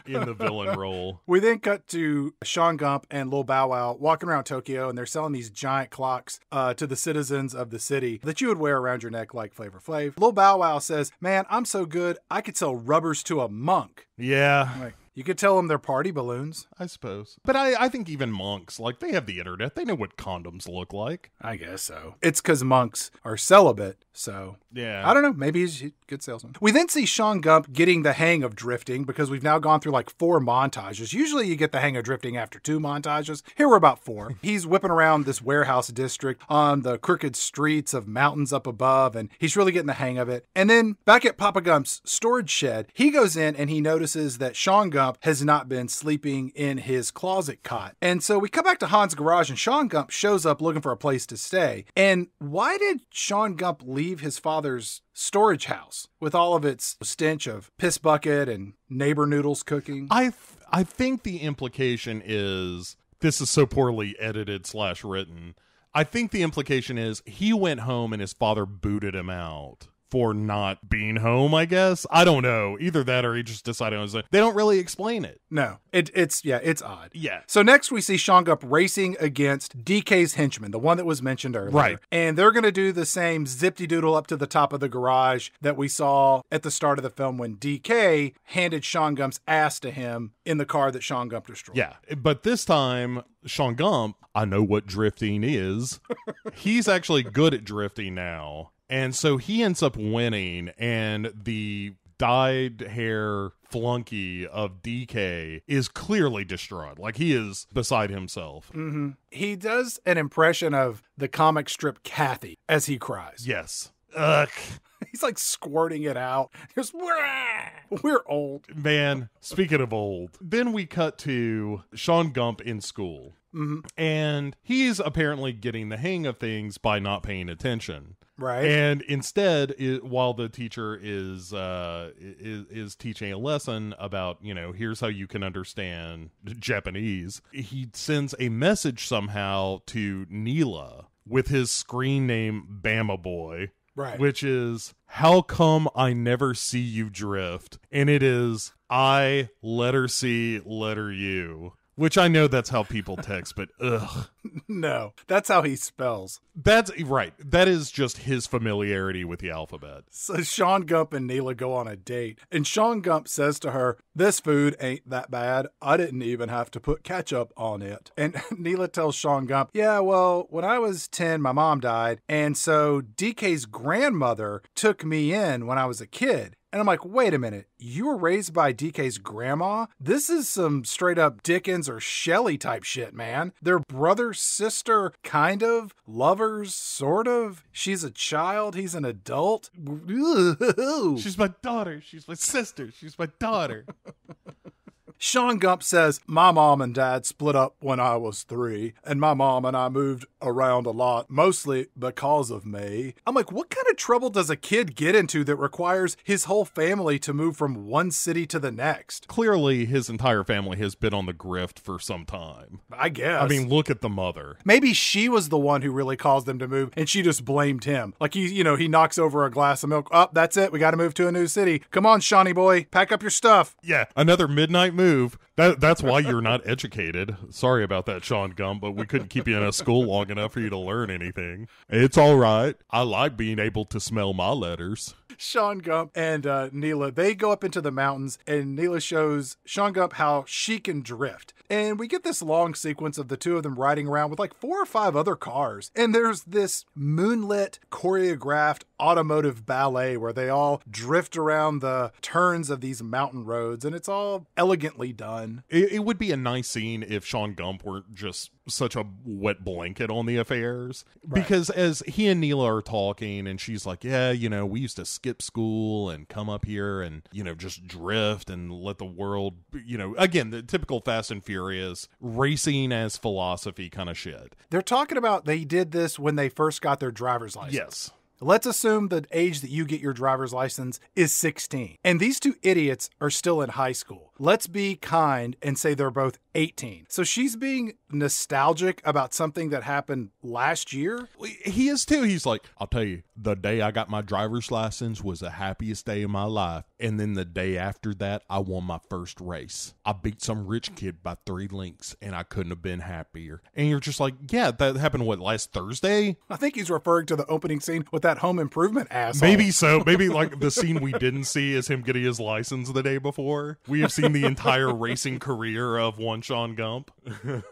in the villain role. We then cut to Sean Gump and Lil Bow Wow walking around Tokyo, and they're selling these giant clocks uh, to the citizens of the city that you would wear around your neck like Flavor Flav. Lil Bow Wow says, "Man, I'm so good, I could sell rubbers to a monk." Yeah, Like you could tell them they're party balloons. I suppose. But I, I think even monks, like, they have the internet. They know what condoms look like. I guess so. It's because monks are celibate, so Yeah. I don't know. Maybe he's a good salesman. We then see Sean Gump getting the hang of drifting because we've now gone through like four montages. Usually you get the hang of drifting after two montages. Here we're about four. he's whipping around this warehouse district on the crooked streets of mountains up above, and he's really getting the hang of it. And then back at Papa Gump's storage shed, he goes in and he notices that Sean Gump has not been sleeping in his closet cot. And so we come back to Han's garage, and Sean Gump shows up looking for a place to stay. And why did Sean Gump leave his father's storage house with all of its stench of piss bucket and neighbor noodles cooking? I th- I think the implication is this is so poorly edited slash written. I think the implication is he went home and his father booted him out for not being home. I guess I don't know either that or he just decided on his own. They don't really explain it. No, it, it's yeah, it's odd. Yeah. So next we see Sean Gump racing against DK's henchman, the one that was mentioned earlier. Right. And they're going to do the same zip doodle up to the top of the garage that we saw at the start of the film when DK handed Sean Gump's ass to him in the car that Sean Gump destroyed. Yeah, but this time Sean Gump, I know what drifting is. He's actually good at drifting now. And so he ends up winning and the dyed hair flunky of DK is clearly distraught. Like he is beside himself. hmm He does an impression of the comic strip Cathy as he cries. Yes. Ugh. He's like squirting it out. Just, we're old. Man, speaking of old, then we cut to Sean Gump in school. Mhm. And he's apparently getting the hang of things by not paying attention. Right. And instead, i while the teacher is, uh, is is teaching a lesson about, you know, here's how you can understand Japanese, he sends a message somehow to Neela with his screen name Bama Boy, right. which is how come I never see you drift? And it is I letter C letter U. Which I know that's how people text, but ugh. no, that's how he spells. That's right. That is just his familiarity with the alphabet. So Sean Gump and Neela go on a date, and Sean Gump says to her, This food ain't that bad. I didn't even have to put ketchup on it. And Neela tells Sean Gump, Yeah, well, when I was 10, my mom died, and so DK's grandmother took me in when I was a kid. And I'm like, wait a minute, you were raised by DK's grandma? This is some straight up Dickens or Shelley type shit, man. They're brother, sister, kind of, lovers, sort of. She's a child, he's an adult. She's She's my daughter. She's my sister. She's my daughter. Sean Gump says, My mom and dad split up when I was three, and my mom and I moved around a lot, mostly because of me. I'm like, what kind of trouble does a kid get into that requires his whole family to move from one city to the next? Clearly, his entire family has been on the grift for some time. I guess. I mean, look at the mother. Maybe she was the one who really caused them to move and she just blamed him. Like he, you know, he knocks over a glass of milk. Up, oh, that's it. We got to move to a new city. Come on, Shawnee boy, pack up your stuff. Yeah, another midnight move. That that's why you're not educated. Sorry about that, Sean Gump, but we couldn't keep you in a school long enough for you to learn anything. It's all right. I like being able to smell my letters. Sean Gump and uh, Neela, they go up into the mountains, and Neela shows Sean Gump how she can drift. And we get this long sequence of the two of them riding around with like four or five other cars. And there's this moonlit, choreographed automotive ballet where they all drift around the turns of these mountain roads, and it's all elegantly done. It, it would be a nice scene if Sean Gump weren't just such a wet blanket on the affairs. Right. Because as he and Neela are talking, and she's like, Yeah, you know, we used to skip school and come up here and, you know, just drift and let the world, you know, again, the typical Fast and Furious racing as philosophy kind of shit. They're talking about they did this when they first got their driver's license. Yes. Let's assume the age that you get your driver's license is 16. And these two idiots are still in high school. Let's be kind and say they're both 18. So she's being nostalgic about something that happened last year. He is too. He's like, I'll tell you, the day I got my driver's license was the happiest day of my life. And then the day after that, I won my first race. I beat some rich kid by three links and I couldn't have been happier. And you're just like, yeah, that happened what, last Thursday? I think he's referring to the opening scene with that home improvement asshole. Maybe so. Maybe like the scene we didn't see is him getting his license the day before. We have seen the entire racing career of one Sean Gump.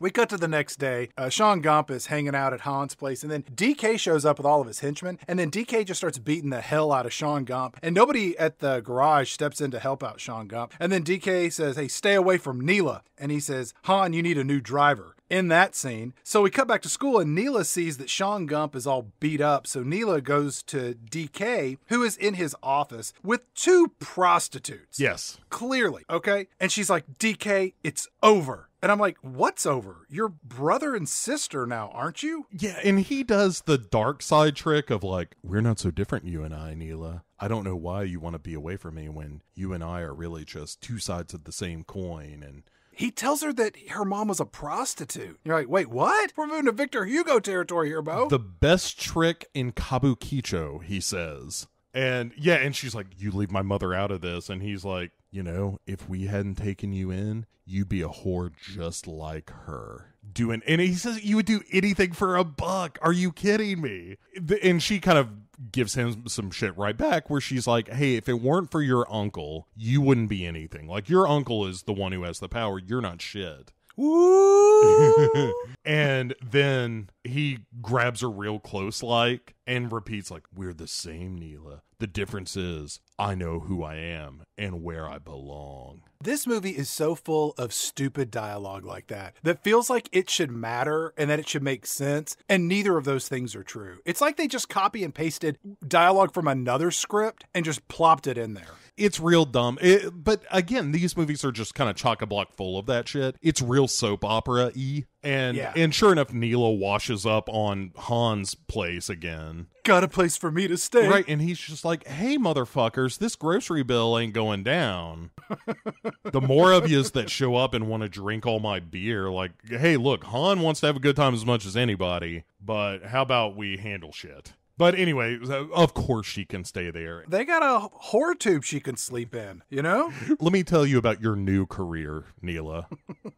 we cut to the next day. Uh, Sean Gump is hanging out at Han's place, and then DK shows up with all of his henchmen, and then DK just starts beating the hell out of Sean Gump, and nobody at the garage steps in to help out Sean Gump. And then DK says, "Hey, stay away from Neela," and he says, "Han, you need a new driver." In that scene. So we cut back to school and Neela sees that Sean Gump is all beat up. So Neela goes to DK, who is in his office with two prostitutes. Yes. Clearly. Okay. And she's like, DK, it's over. And I'm like, what's over? You're brother and sister now, aren't you? Yeah, and he does the dark side trick of like, we're not so different, you and I, Neela. I don't know why you want to be away from me when you and I are really just two sides of the same coin. And he tells her that her mom was a prostitute. You're like, wait, what? We're moving to Victor Hugo territory here, Bo. The best trick in Kabukicho, he says. And yeah, and she's like, You leave my mother out of this. And he's like, You know, if we hadn't taken you in, you'd be a whore just like her. Doing, and he says, You would do anything for a buck. Are you kidding me? And she kind of gives him some shit right back where she's like, Hey, if it weren't for your uncle, you wouldn't be anything. Like, your uncle is the one who has the power. You're not shit. and then he grabs her real close like and repeats like we're the same Neela. The difference is I know who I am and where I belong. This movie is so full of stupid dialogue like that that feels like it should matter and that it should make sense, and neither of those things are true. It's like they just copy and pasted dialogue from another script and just plopped it in there it's real dumb. It, but again, these movies are just kind of chock a block full of that shit. It's real soap opera y. And yeah. and sure enough, Neela washes up on Han's place again. Got a place for me to stay. Right, and he's just like, hey motherfuckers, this grocery bill ain't going down. the more of yous that show up and want to drink all my beer, like, hey, look, Han wants to have a good time as much as anybody, but how about we handle shit? But anyway, of course she can stay there. They got a whore tube she can sleep in, you know? Let me tell you about your new career, Neela.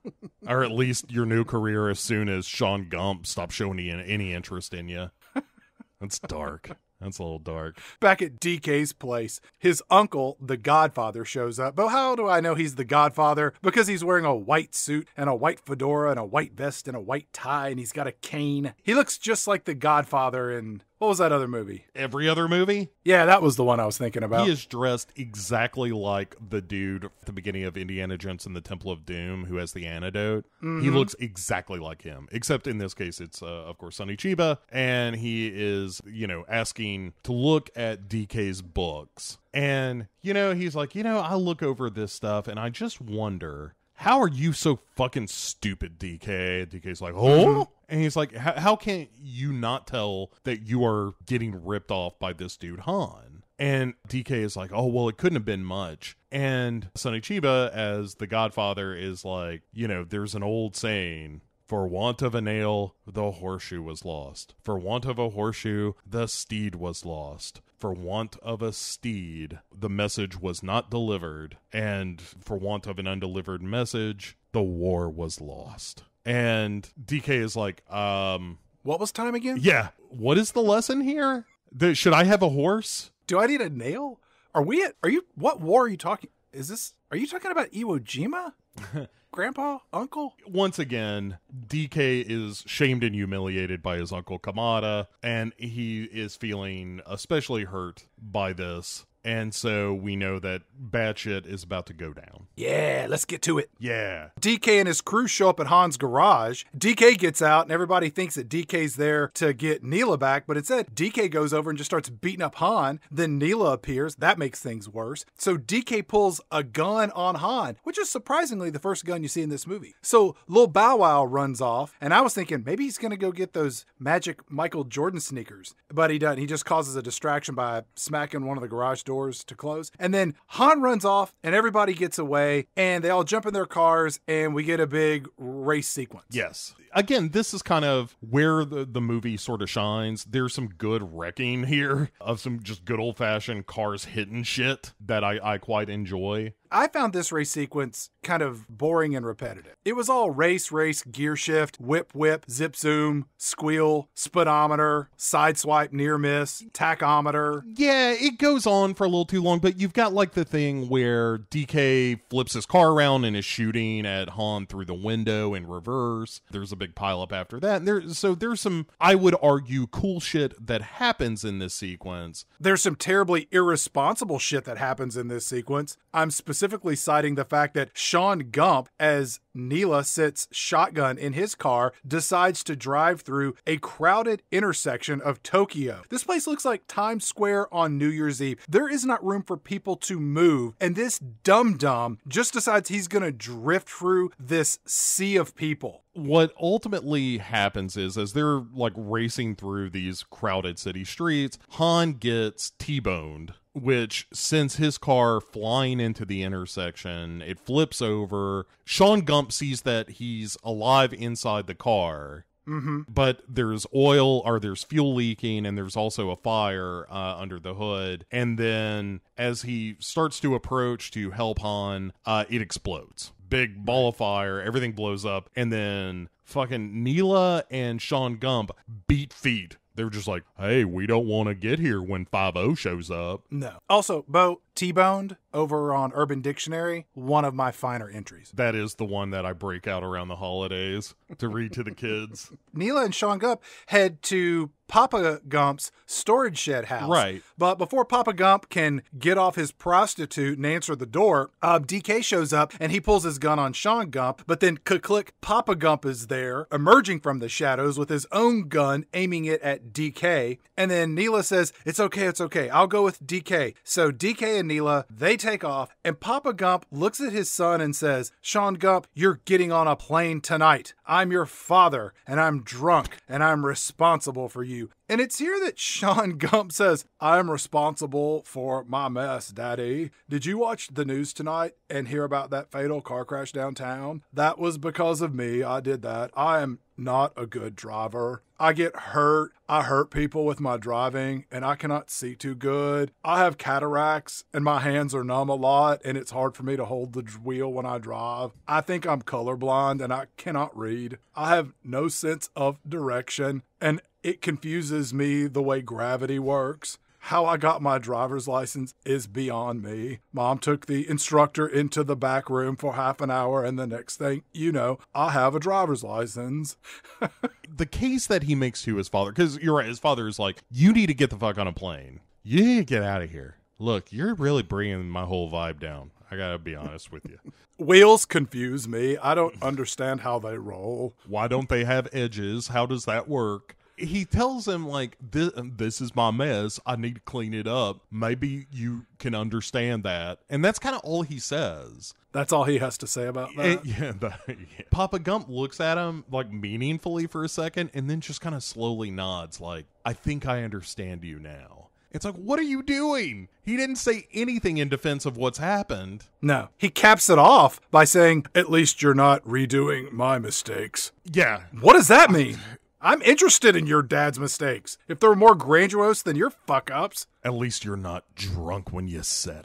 or at least your new career as soon as Sean Gump stops showing any, any interest in you. That's dark. That's a little dark. Back at DK's place, his uncle, the Godfather, shows up. But how do I know he's the Godfather? Because he's wearing a white suit and a white fedora and a white vest and a white tie, and he's got a cane. He looks just like the Godfather in What was that other movie? Every other movie, Yeah, that was the one I was thinking about. he is dressed exactly like the dude at the beginning of Indiana Jones and the Temple of Doom who has the antidote. He looks exactly like him, except in this case, it's, uh, of course, Sonny Chiba, and he is, you know, asking to look at DK's books. And, you know, he's like, you know, I look over this stuff and I just wonder. How are you so fucking stupid, DK? DK's like, oh? And he's like, "How- how can you not tell that you are getting ripped off by this dude, Han? And DK is like, oh, well, it couldn't have been much. And Sonny Chiba, as the godfather, is like, you know, there's an old saying for want of a nail, the horseshoe was lost. For want of a horseshoe, the steed was lost. For want of a steed, the message was not delivered. And for want of an undelivered message, the war was lost. And DK is like, um, what was time again? yeah, what is the lesson here? The, should I have a horse? Do I need a nail? Are we at? Are you? What war are you talking? Is this? Are you talking about Iwo Jima? Grandpa, uncle? once again, DK is shamed and humiliated by his uncle Kamata, and he is feeling especially hurt by this. And so we know that bad shit is about to go down. Yeah, let's get to it. Yeah. DK and his crew show up at Han's garage. DK gets out, and everybody thinks that DK's there to get Neela back, but instead, DK goes over and just starts beating up Han. Then Neela appears. That makes things worse. So DK pulls a gun on Han, which is surprisingly the first gun you see in this movie. So Lil Bow Wow runs off, and I was thinking maybe he's going to go get those magic Michael Jordan sneakers, but he doesn't. He just causes a distraction by smacking one of the garage doors to close. And then Han runs off, and everybody gets away, and they all jump in their cars, and we get a big race sequence. Yes. Again, this is kind of where the, the movie sort of shines. There's some good wrecking here of some just good old fashioned cars hitting shit that I, I quite enjoy. I found this race sequence kind of boring and repetitive. It was all race, race, gear shift, whip, whip, zip, zoom, squeal, speedometer, side swipe, near miss, tachometer. Yeah, it goes on for a little too long, but you've got like the thing where DK flips his car around and is shooting at Han through the window in reverse. There's a big pileup after that. And there, so there's some, I would argue, cool shit that happens in this sequence. There's some terribly irresponsible shit that happens in this sequence. I'm specifically citing the fact that Sean Gump, as Neela sits shotgun in his car, decides to drive through a crowded intersection of Tokyo. This place looks like Times Square on New Year's Eve. There is not room for people to move, and this dum dum just decides he's gonna drift through this sea of people. What ultimately happens is as they're like racing through these crowded city streets, Han gets T-boned, which sends his car flying into the intersection. It flips over. Sean Gump sees that he's alive inside the car. Mm-hmm. But there's oil or there's fuel leaking, and there's also a fire uh, under the hood. And then as he starts to approach to help Han, uh, it explodes. Big ball of fire, everything blows up, and then fucking Neela and Sean Gump beat feet. They're just like, hey, we don't want to get here when 5 shows up. No. Also, Bo, T-boned over on Urban Dictionary, one of my finer entries. That is the one that I break out around the holidays to read to the kids. Neela and Sean Gump head to Papa Gump's storage shed house. Right. But before Papa Gump can get off his prostitute and answer the door, uh, DK shows up and he pulls his gun on Sean Gump. But then, click, Papa Gump is there, emerging from the shadows with his own gun, aiming it at DK. And then Neela says, It's okay, it's okay. I'll go with DK. So DK and Neela, they take off, and Papa Gump looks at his son and says, Sean Gump, you're getting on a plane tonight. I'm your father, and I'm drunk, and I'm responsible for you. And it's here that Sean Gump says, I'm responsible for my mess, Daddy. Did you watch the news tonight and hear about that fatal car crash downtown? That was because of me. I did that. I am not a good driver. I get hurt. I hurt people with my driving, and I cannot see too good. I have cataracts, and my hands are numb a lot, and it's hard for me to hold the wheel when I drive. I think I'm colorblind, and I cannot read. I have no sense of direction, and it confuses me the way gravity works. How I got my driver's license is beyond me. Mom took the instructor into the back room for half an hour, and the next thing you know, I have a driver's license. the case that he makes to his father, because you're right, his father is like, you need to get the fuck on a plane. You need to get out of here. Look, you're really bringing my whole vibe down. I gotta be honest with you. Wheels confuse me. I don't understand how they roll. Why don't they have edges? How does that work? He tells him like this, this is my mess. I need to clean it up. Maybe you can understand that. And that's kind of all he says. That's all he has to say about that. Yeah, the- yeah. Papa Gump looks at him like meaningfully for a second and then just kind of slowly nods like, "I think I understand you now." It's like, "What are you doing?" He didn't say anything in defense of what's happened. No, he caps it off by saying, At least you're not redoing my mistakes. Yeah, What does that mean? I'm interested in your dad's mistakes. If they're more grandiose than your fuck ups, at least you're not drunk when you said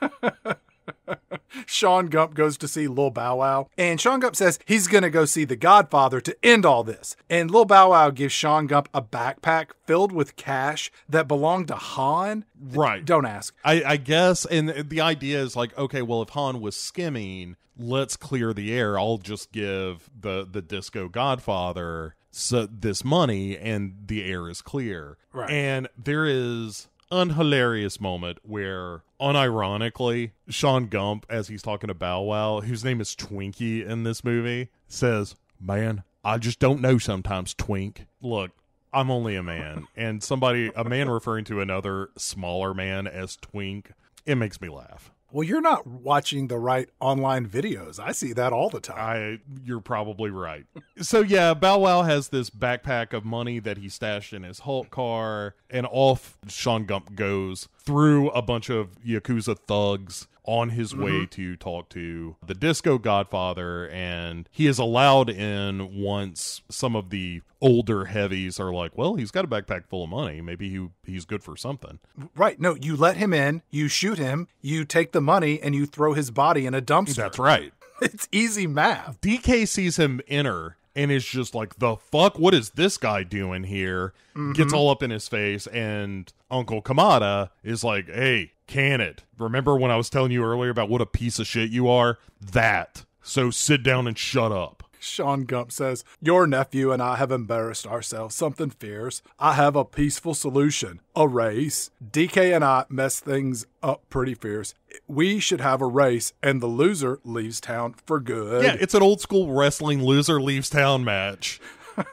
it. Sean Gump goes to see Lil Bow Wow, and Sean Gump says he's gonna go see The Godfather to end all this. And Lil Bow Wow gives Sean Gump a backpack filled with cash that belonged to Han. Right. Don't ask. I, I guess, and the idea is like, okay, well, if Han was skimming, let's clear the air. I'll just give the the Disco Godfather so, this money, and the air is clear. Right. And there is an hilarious moment where, unironically, Sean Gump, as he's talking to Bow Wow, whose name is Twinkie in this movie, says, "Man, I just don't know sometimes, Twink. Look." I'm only a man, and somebody, a man referring to another smaller man as twink, it makes me laugh. Well, you're not watching the right online videos. I see that all the time. I, you're probably right. So yeah, Bow Wow has this backpack of money that he stashed in his Hulk car, and off Sean Gump goes through a bunch of yakuza thugs on his mm-hmm. way to talk to the Disco Godfather, and he is allowed in once some of the older heavies are like, "Well, he's got a backpack full of money. Maybe he he's good for something." Right. No, you let him in, you shoot him, you take the money, and you throw his body in a dumpster. That's right. It's easy math. DK sees him enter and is just like, the fuck? What is this guy doing here? Gets mm-hmm. all up in his face, and Uncle Kamata is like, hey, can it? Remember when I was telling you earlier about what a piece of shit you are? That. So sit down and shut up. Sean Gump says, Your nephew and I have embarrassed ourselves, something fierce. I have a peaceful solution a race. DK and I mess things up pretty fierce. We should have a race, and the loser leaves town for good. Yeah, it's an old school wrestling loser leaves town match.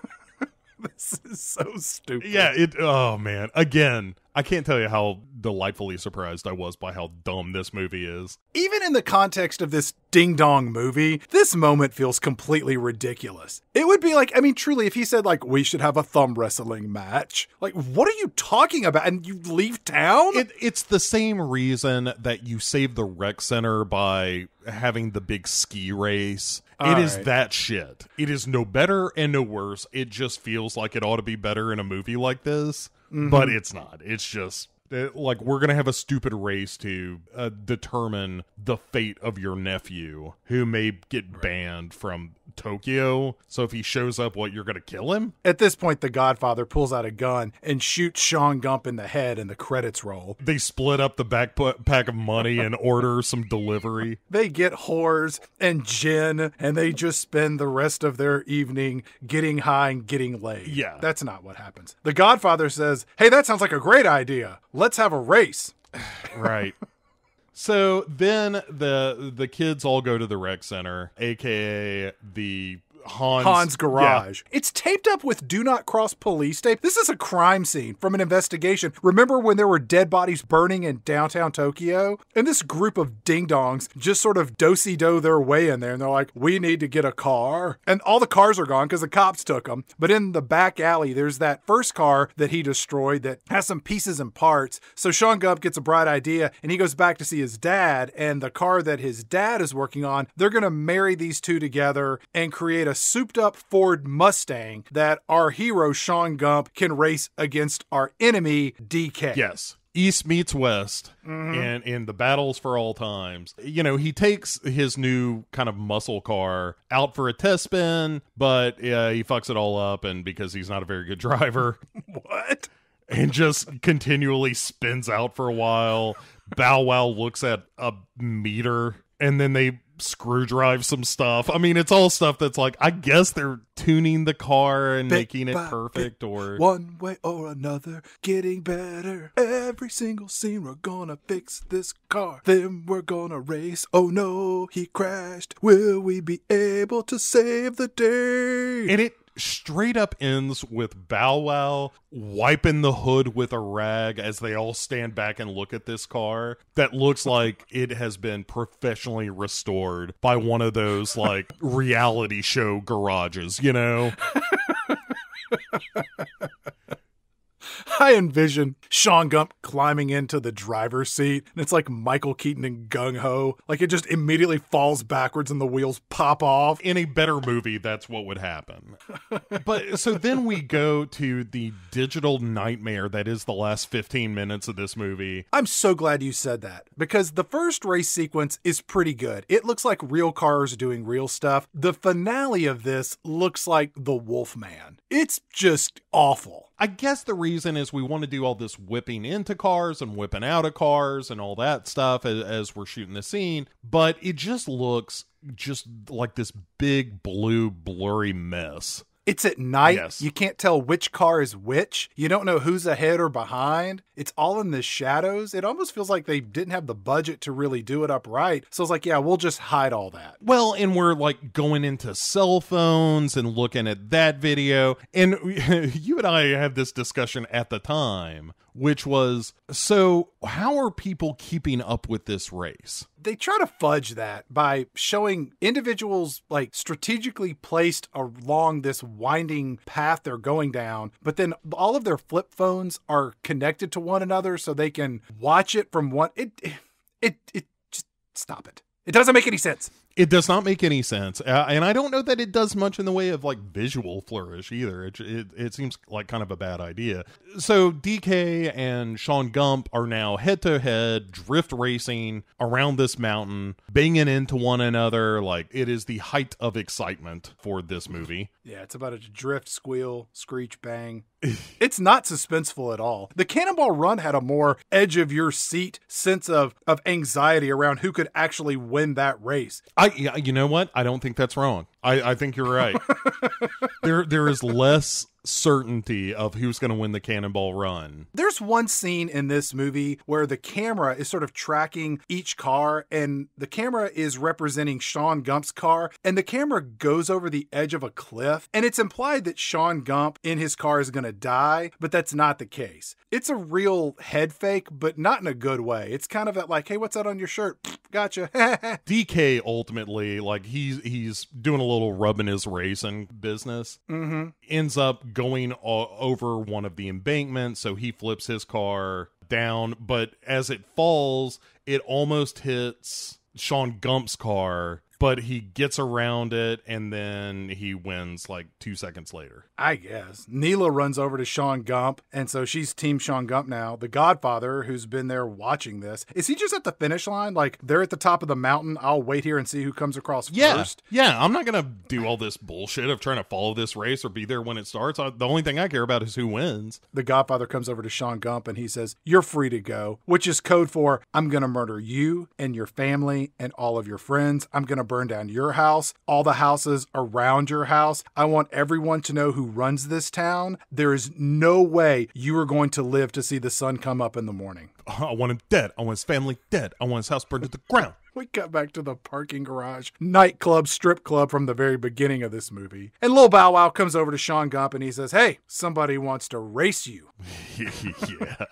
this is so stupid. Yeah, it. Oh man, again, I can't tell you how delightfully surprised I was by how dumb this movie is. Even in the context of this ding dong movie, this moment feels completely ridiculous. It would be like, I mean, truly, if he said, like, we should have a thumb wrestling match, like, what are you talking about? And you leave town? It, it's the same reason that you save the rec center by having the big ski race. All it is right. that shit. It is no better and no worse. It just feels like it ought to be better in a movie like this, Mm-hmm. but it's not. It's just uh, like we're gonna have a stupid race to uh, determine the fate of your nephew, who may get banned from Tokyo. So if he shows up, what you're gonna kill him? At this point, the Godfather pulls out a gun and shoots Sean Gump in the head, and the credits roll. They split up the backpack of money and order some delivery. They get whores and gin, and they just spend the rest of their evening getting high and getting laid. Yeah. That's not what happens. The Godfather says, Hey, that sounds like a great idea. Let's have a race. right. So then the the kids all go to the rec center, aka the Hans, Han's Yeah. garage. It's taped up with do not cross police tape. This is a crime scene from an investigation. Remember when there were dead bodies burning in downtown Tokyo? And this group of ding dongs just sort of dosey do their way in there and they're like, we need to get a car. And all the cars are gone because the cops took them. But in the back alley, there's that first car that he destroyed that has some pieces and parts. So Sean Gump gets a bright idea and he goes back to see his dad. And the car that his dad is working on, they're going to marry these two together and create a souped up Ford Mustang that our hero Sean Gump can race against our enemy DK. Yes. East meets West and in the battles for all times. You know, he takes his new kind of muscle car out for a test spin, but uh, he fucks it all up and because he's not a very good driver. What? and just continually spins out for a while. Bow Wow looks at a meter and then they screw drive some stuff. I mean, it's all stuff that's like, I guess they're tuning the car and Bit making it perfect bit, or. One way or another, getting better. Every single scene, we're gonna fix this car. Then we're gonna race. Oh no, he crashed. Will we be able to save the day? And it straight up ends with Bow Wow wiping the hood with a rag as they all stand back and look at this car that looks like it has been professionally restored by one of those like reality show garages, you know? I envision Sean Gump climbing into the driver's seat, and it's like Michael Keaton in Gung Ho. Like it just immediately falls backwards and the wheels pop off. In a better movie, that's what would happen. but so then we go to the digital nightmare that is the last 15 minutes of this movie. I'm so glad you said that because the first race sequence is pretty good. It looks like real cars doing real stuff. The finale of this looks like the Wolfman. It's just awful. I guess the reason is we want to do all this whipping into cars and whipping out of cars and all that stuff as, as we're shooting the scene, but it just looks just like this big blue blurry mess. It's at night. Yes. You can't tell which car is which. You don't know who's ahead or behind. It's all in the shadows. It almost feels like they didn't have the budget to really do it upright. So it's like, yeah, we'll just hide all that. Well, and we're like going into cell phones and looking at that video. And you and I had this discussion at the time, which was so how are people keeping up with this race? They try to fudge that by showing individuals like strategically placed along this winding path they're going down, but then all of their flip phones are connected to one another so they can watch it from one it it it just stop it. It doesn't make any sense. It does not make any sense, uh, and I don't know that it does much in the way of like visual flourish either. It, it it seems like kind of a bad idea. So DK and Sean Gump are now head to head drift racing around this mountain, banging into one another. Like it is the height of excitement for this movie. Yeah, it's about a drift, squeal, screech, bang. It's not suspenseful at all. The Cannonball Run had a more edge of your seat sense of of anxiety around who could actually win that race. I, you know what? I don't think that's wrong. I, I think you're right. there, there is less certainty of who's going to win the cannonball run. There's one scene in this movie where the camera is sort of tracking each car, and the camera is representing Sean Gump's car, and the camera goes over the edge of a cliff, and it's implied that Sean Gump in his car is going to die, but that's not the case. It's a real head fake, but not in a good way. It's kind of at like, hey, what's that on your shirt? Gotcha. DK ultimately, like he's he's doing a little rubbing his racing business. mm-hmm. Ends up going over one of the embankments, so he flips his car down. But as it falls, it almost hits Sean Gump's car, but he gets around it and then he wins like two seconds later. I guess. Neela runs over to Sean Gump, and so she's Team Sean Gump now. The Godfather, who's been there watching this, is he just at the finish line? Like they're at the top of the mountain. I'll wait here and see who comes across Yeah, first. yeah. I'm not gonna do all this bullshit of trying to follow this race or be there when it starts. I, the only thing I care about is who wins. The Godfather comes over to Sean Gump and he says, You're free to go, which is code for I'm going to murder you and your family and all of your friends. I'm going to burn down your house, all the houses around your house. I want everyone to know who runs this town. There is no way you are going to live to see the sun come up in the morning. I want him dead. I want his family dead. I want his house burned to the ground. We cut back to the parking garage, nightclub, strip club from the very beginning of this movie. And Lil Bow Wow comes over to Sean Gump and he says, Hey, somebody wants to race you. yeah.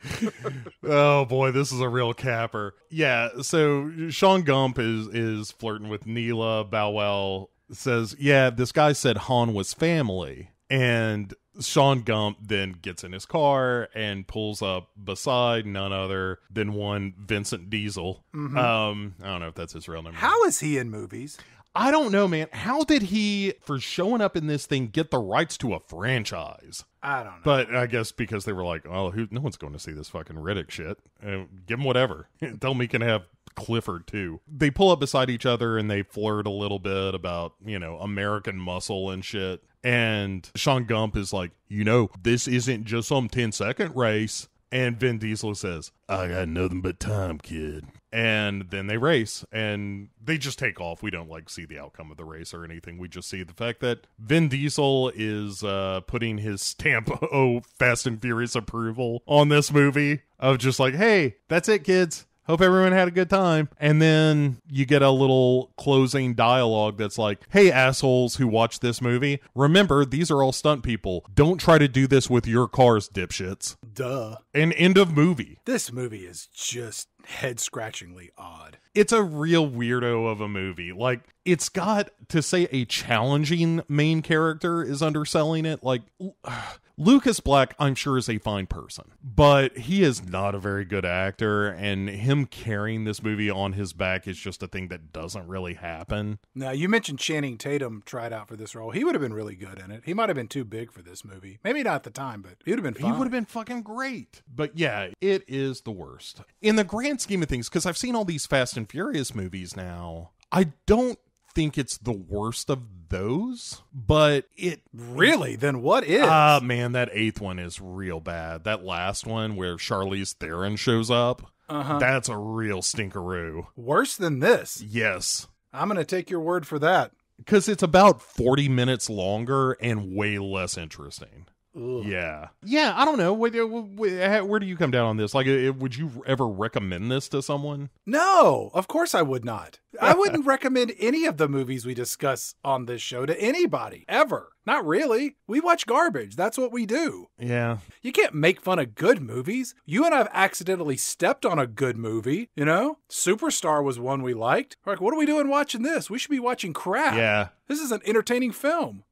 oh boy, this is a real capper. Yeah, so Sean Gump is is flirting with Neela. Bow Wow says, "Yeah, this guy said Han was family." And Sean Gump then gets in his car and pulls up beside none other than one Vincent Diesel. Um, I don't know if that's his real name. How is he in movies? I don't know, man. How did he, for showing up in this thing, get the rights to a franchise? I don't know. But I guess because they were like, "Oh, who? No one's going to see this fucking Riddick shit. Uh, give him whatever. Tell him he can have Clifford too. They pull up beside each other and they flirt a little bit about, you know, American muscle and shit. And Sean Gump is like, you know, this isn't just some 10 second race. And Vin Diesel says, I got nothing but time, kid. And then they race and they just take off. We don't like see the outcome of the race or anything. We just see the fact that Vin Diesel is uh, putting his stamp oh Fast and Furious approval on this movie of just like, hey, that's it, kids. Hope everyone had a good time. And then you get a little closing dialogue that's like, hey, assholes who watch this movie, remember, these are all stunt people. Don't try to do this with your cars, dipshits. Duh. And end of movie. This movie is just head scratchingly odd. It's a real weirdo of a movie. Like, it's got to say a challenging main character is underselling it. Like, Lucas Black, I'm sure, is a fine person, but he is not a very good actor, and him carrying this movie on his back is just a thing that doesn't really happen. Now, you mentioned Channing Tatum tried out for this role. He would have been really good in it. He might have been too big for this movie. Maybe not at the time, but he would have been fine. He would have been fucking great. But yeah, it is the worst. In the grand scheme of things, because I've seen all these Fast and Furious movies now, I don't think it's the worst of those, but it Really? Then what is? Ah, man, that eighth one is real bad. That last one where Charlize Theron shows up, uh-huh. that's a real stinkeroo. Worse than this. Yes. I'm going to take your word for that. Because it's about 40 minutes longer and way less interesting. Ugh. Yeah. Yeah, I don't know. Where, where, where do you come down on this? Like, would you ever recommend this to someone? No, of course I would not. I wouldn't recommend any of the movies we discuss on this show to anybody, ever. Not really. We watch garbage. That's what we do. Yeah. You can't make fun of good movies. You and I have accidentally stepped on a good movie, you know? Superstar was one we liked. We're like, what are we doing watching this? We should be watching crap. Yeah. This is an entertaining film.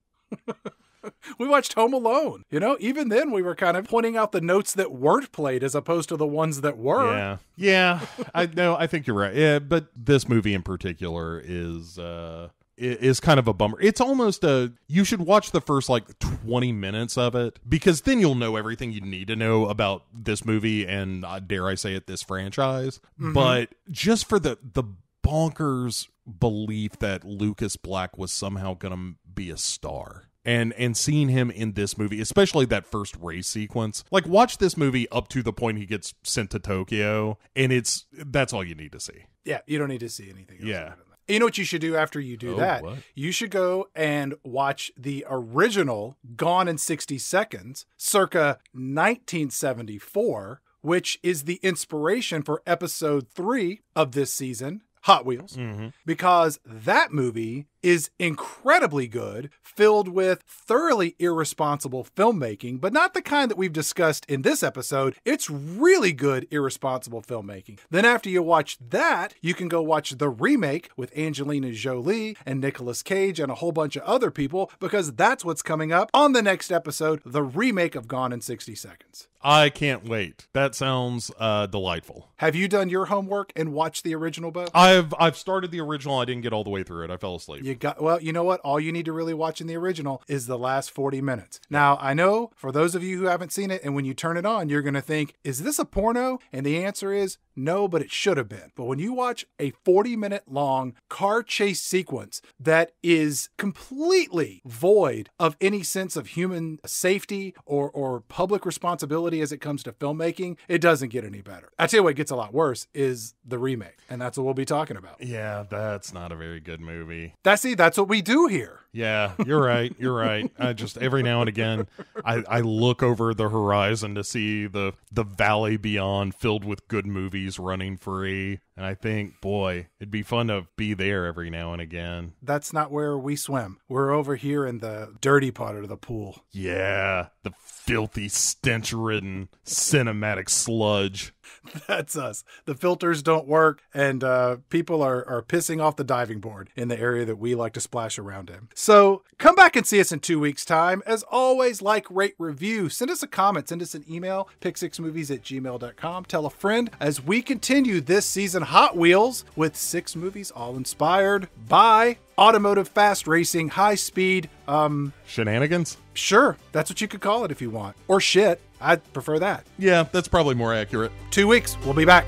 we watched Home Alone. You know, even then we were kind of pointing out the notes that weren't played as opposed to the ones that were. Yeah. Yeah. I know I think you're right. Yeah, but this movie in particular is uh is kind of a bummer. It's almost a you should watch the first like 20 minutes of it because then you'll know everything you need to know about this movie and uh, dare I say it this franchise. Mm-hmm. But just for the the bonkers belief that Lucas Black was somehow going to be a star and and seeing him in this movie especially that first race sequence like watch this movie up to the point he gets sent to tokyo and it's that's all you need to see Yeah, you don't need to see anything else. Yeah. other than that. You know what you should do after you do Oh, that? what? You should go and watch the original Gone in 60 Seconds, circa 1974, which is the inspiration for episode three of this season, Hot Wheels, mm-hmm. because that movie is incredibly good, filled with thoroughly irresponsible filmmaking, but not the kind that we've discussed in this episode. It's really good, irresponsible filmmaking. Then, after you watch that, you can go watch the remake with Angelina Jolie and Nicolas Cage and a whole bunch of other people, because that's what's coming up on the next episode the remake of Gone in 60 Seconds. i can't wait that sounds uh delightful Have you done your homework and watched the original, Bo? i've i've started the original i didn't get all the way through it i fell asleep You got well, you know what? All you need to really watch in the original is the last 40 minutes. Now, I know for those of you who haven't seen it and when you turn it on, you're going to think, "Is this a porno?" And the answer is no, but it should have been. But when you watch a 40 minute long car chase sequence that is completely void of any sense of human safety or or public responsibility as it comes to filmmaking, it doesn't get any better. I tell you what gets a lot worse is the remake, and that's what we'll be talking about. yeah that's not a very good movie That's see, that's what we do here. Yeah, you're right. You're right. I just every now and again, I, I look over the horizon to see the the valley beyond filled with good movies running free, and I think, boy, it'd be fun to be there every now and again. That's not where we swim. We're over here in the dirty part of the pool. Yeah, the filthy, stench-ridden cinematic sludge. That's us. The filters don't work, and uh, people are, are pissing off the diving board in the area that we like to splash around in. So come back and see us in two weeks' time. As always, like, rate, review. Send us a comment. Send us an email, pick6movies at gmail.com. Tell a friend as we continue this season Hot Wheels with six movies all inspired by automotive fast racing, high speed, um, Shenanigans? sure, that's what you could call it if you want. Or shit. I'd prefer that. Yeah, that's probably more accurate. Two weeks, we'll be back.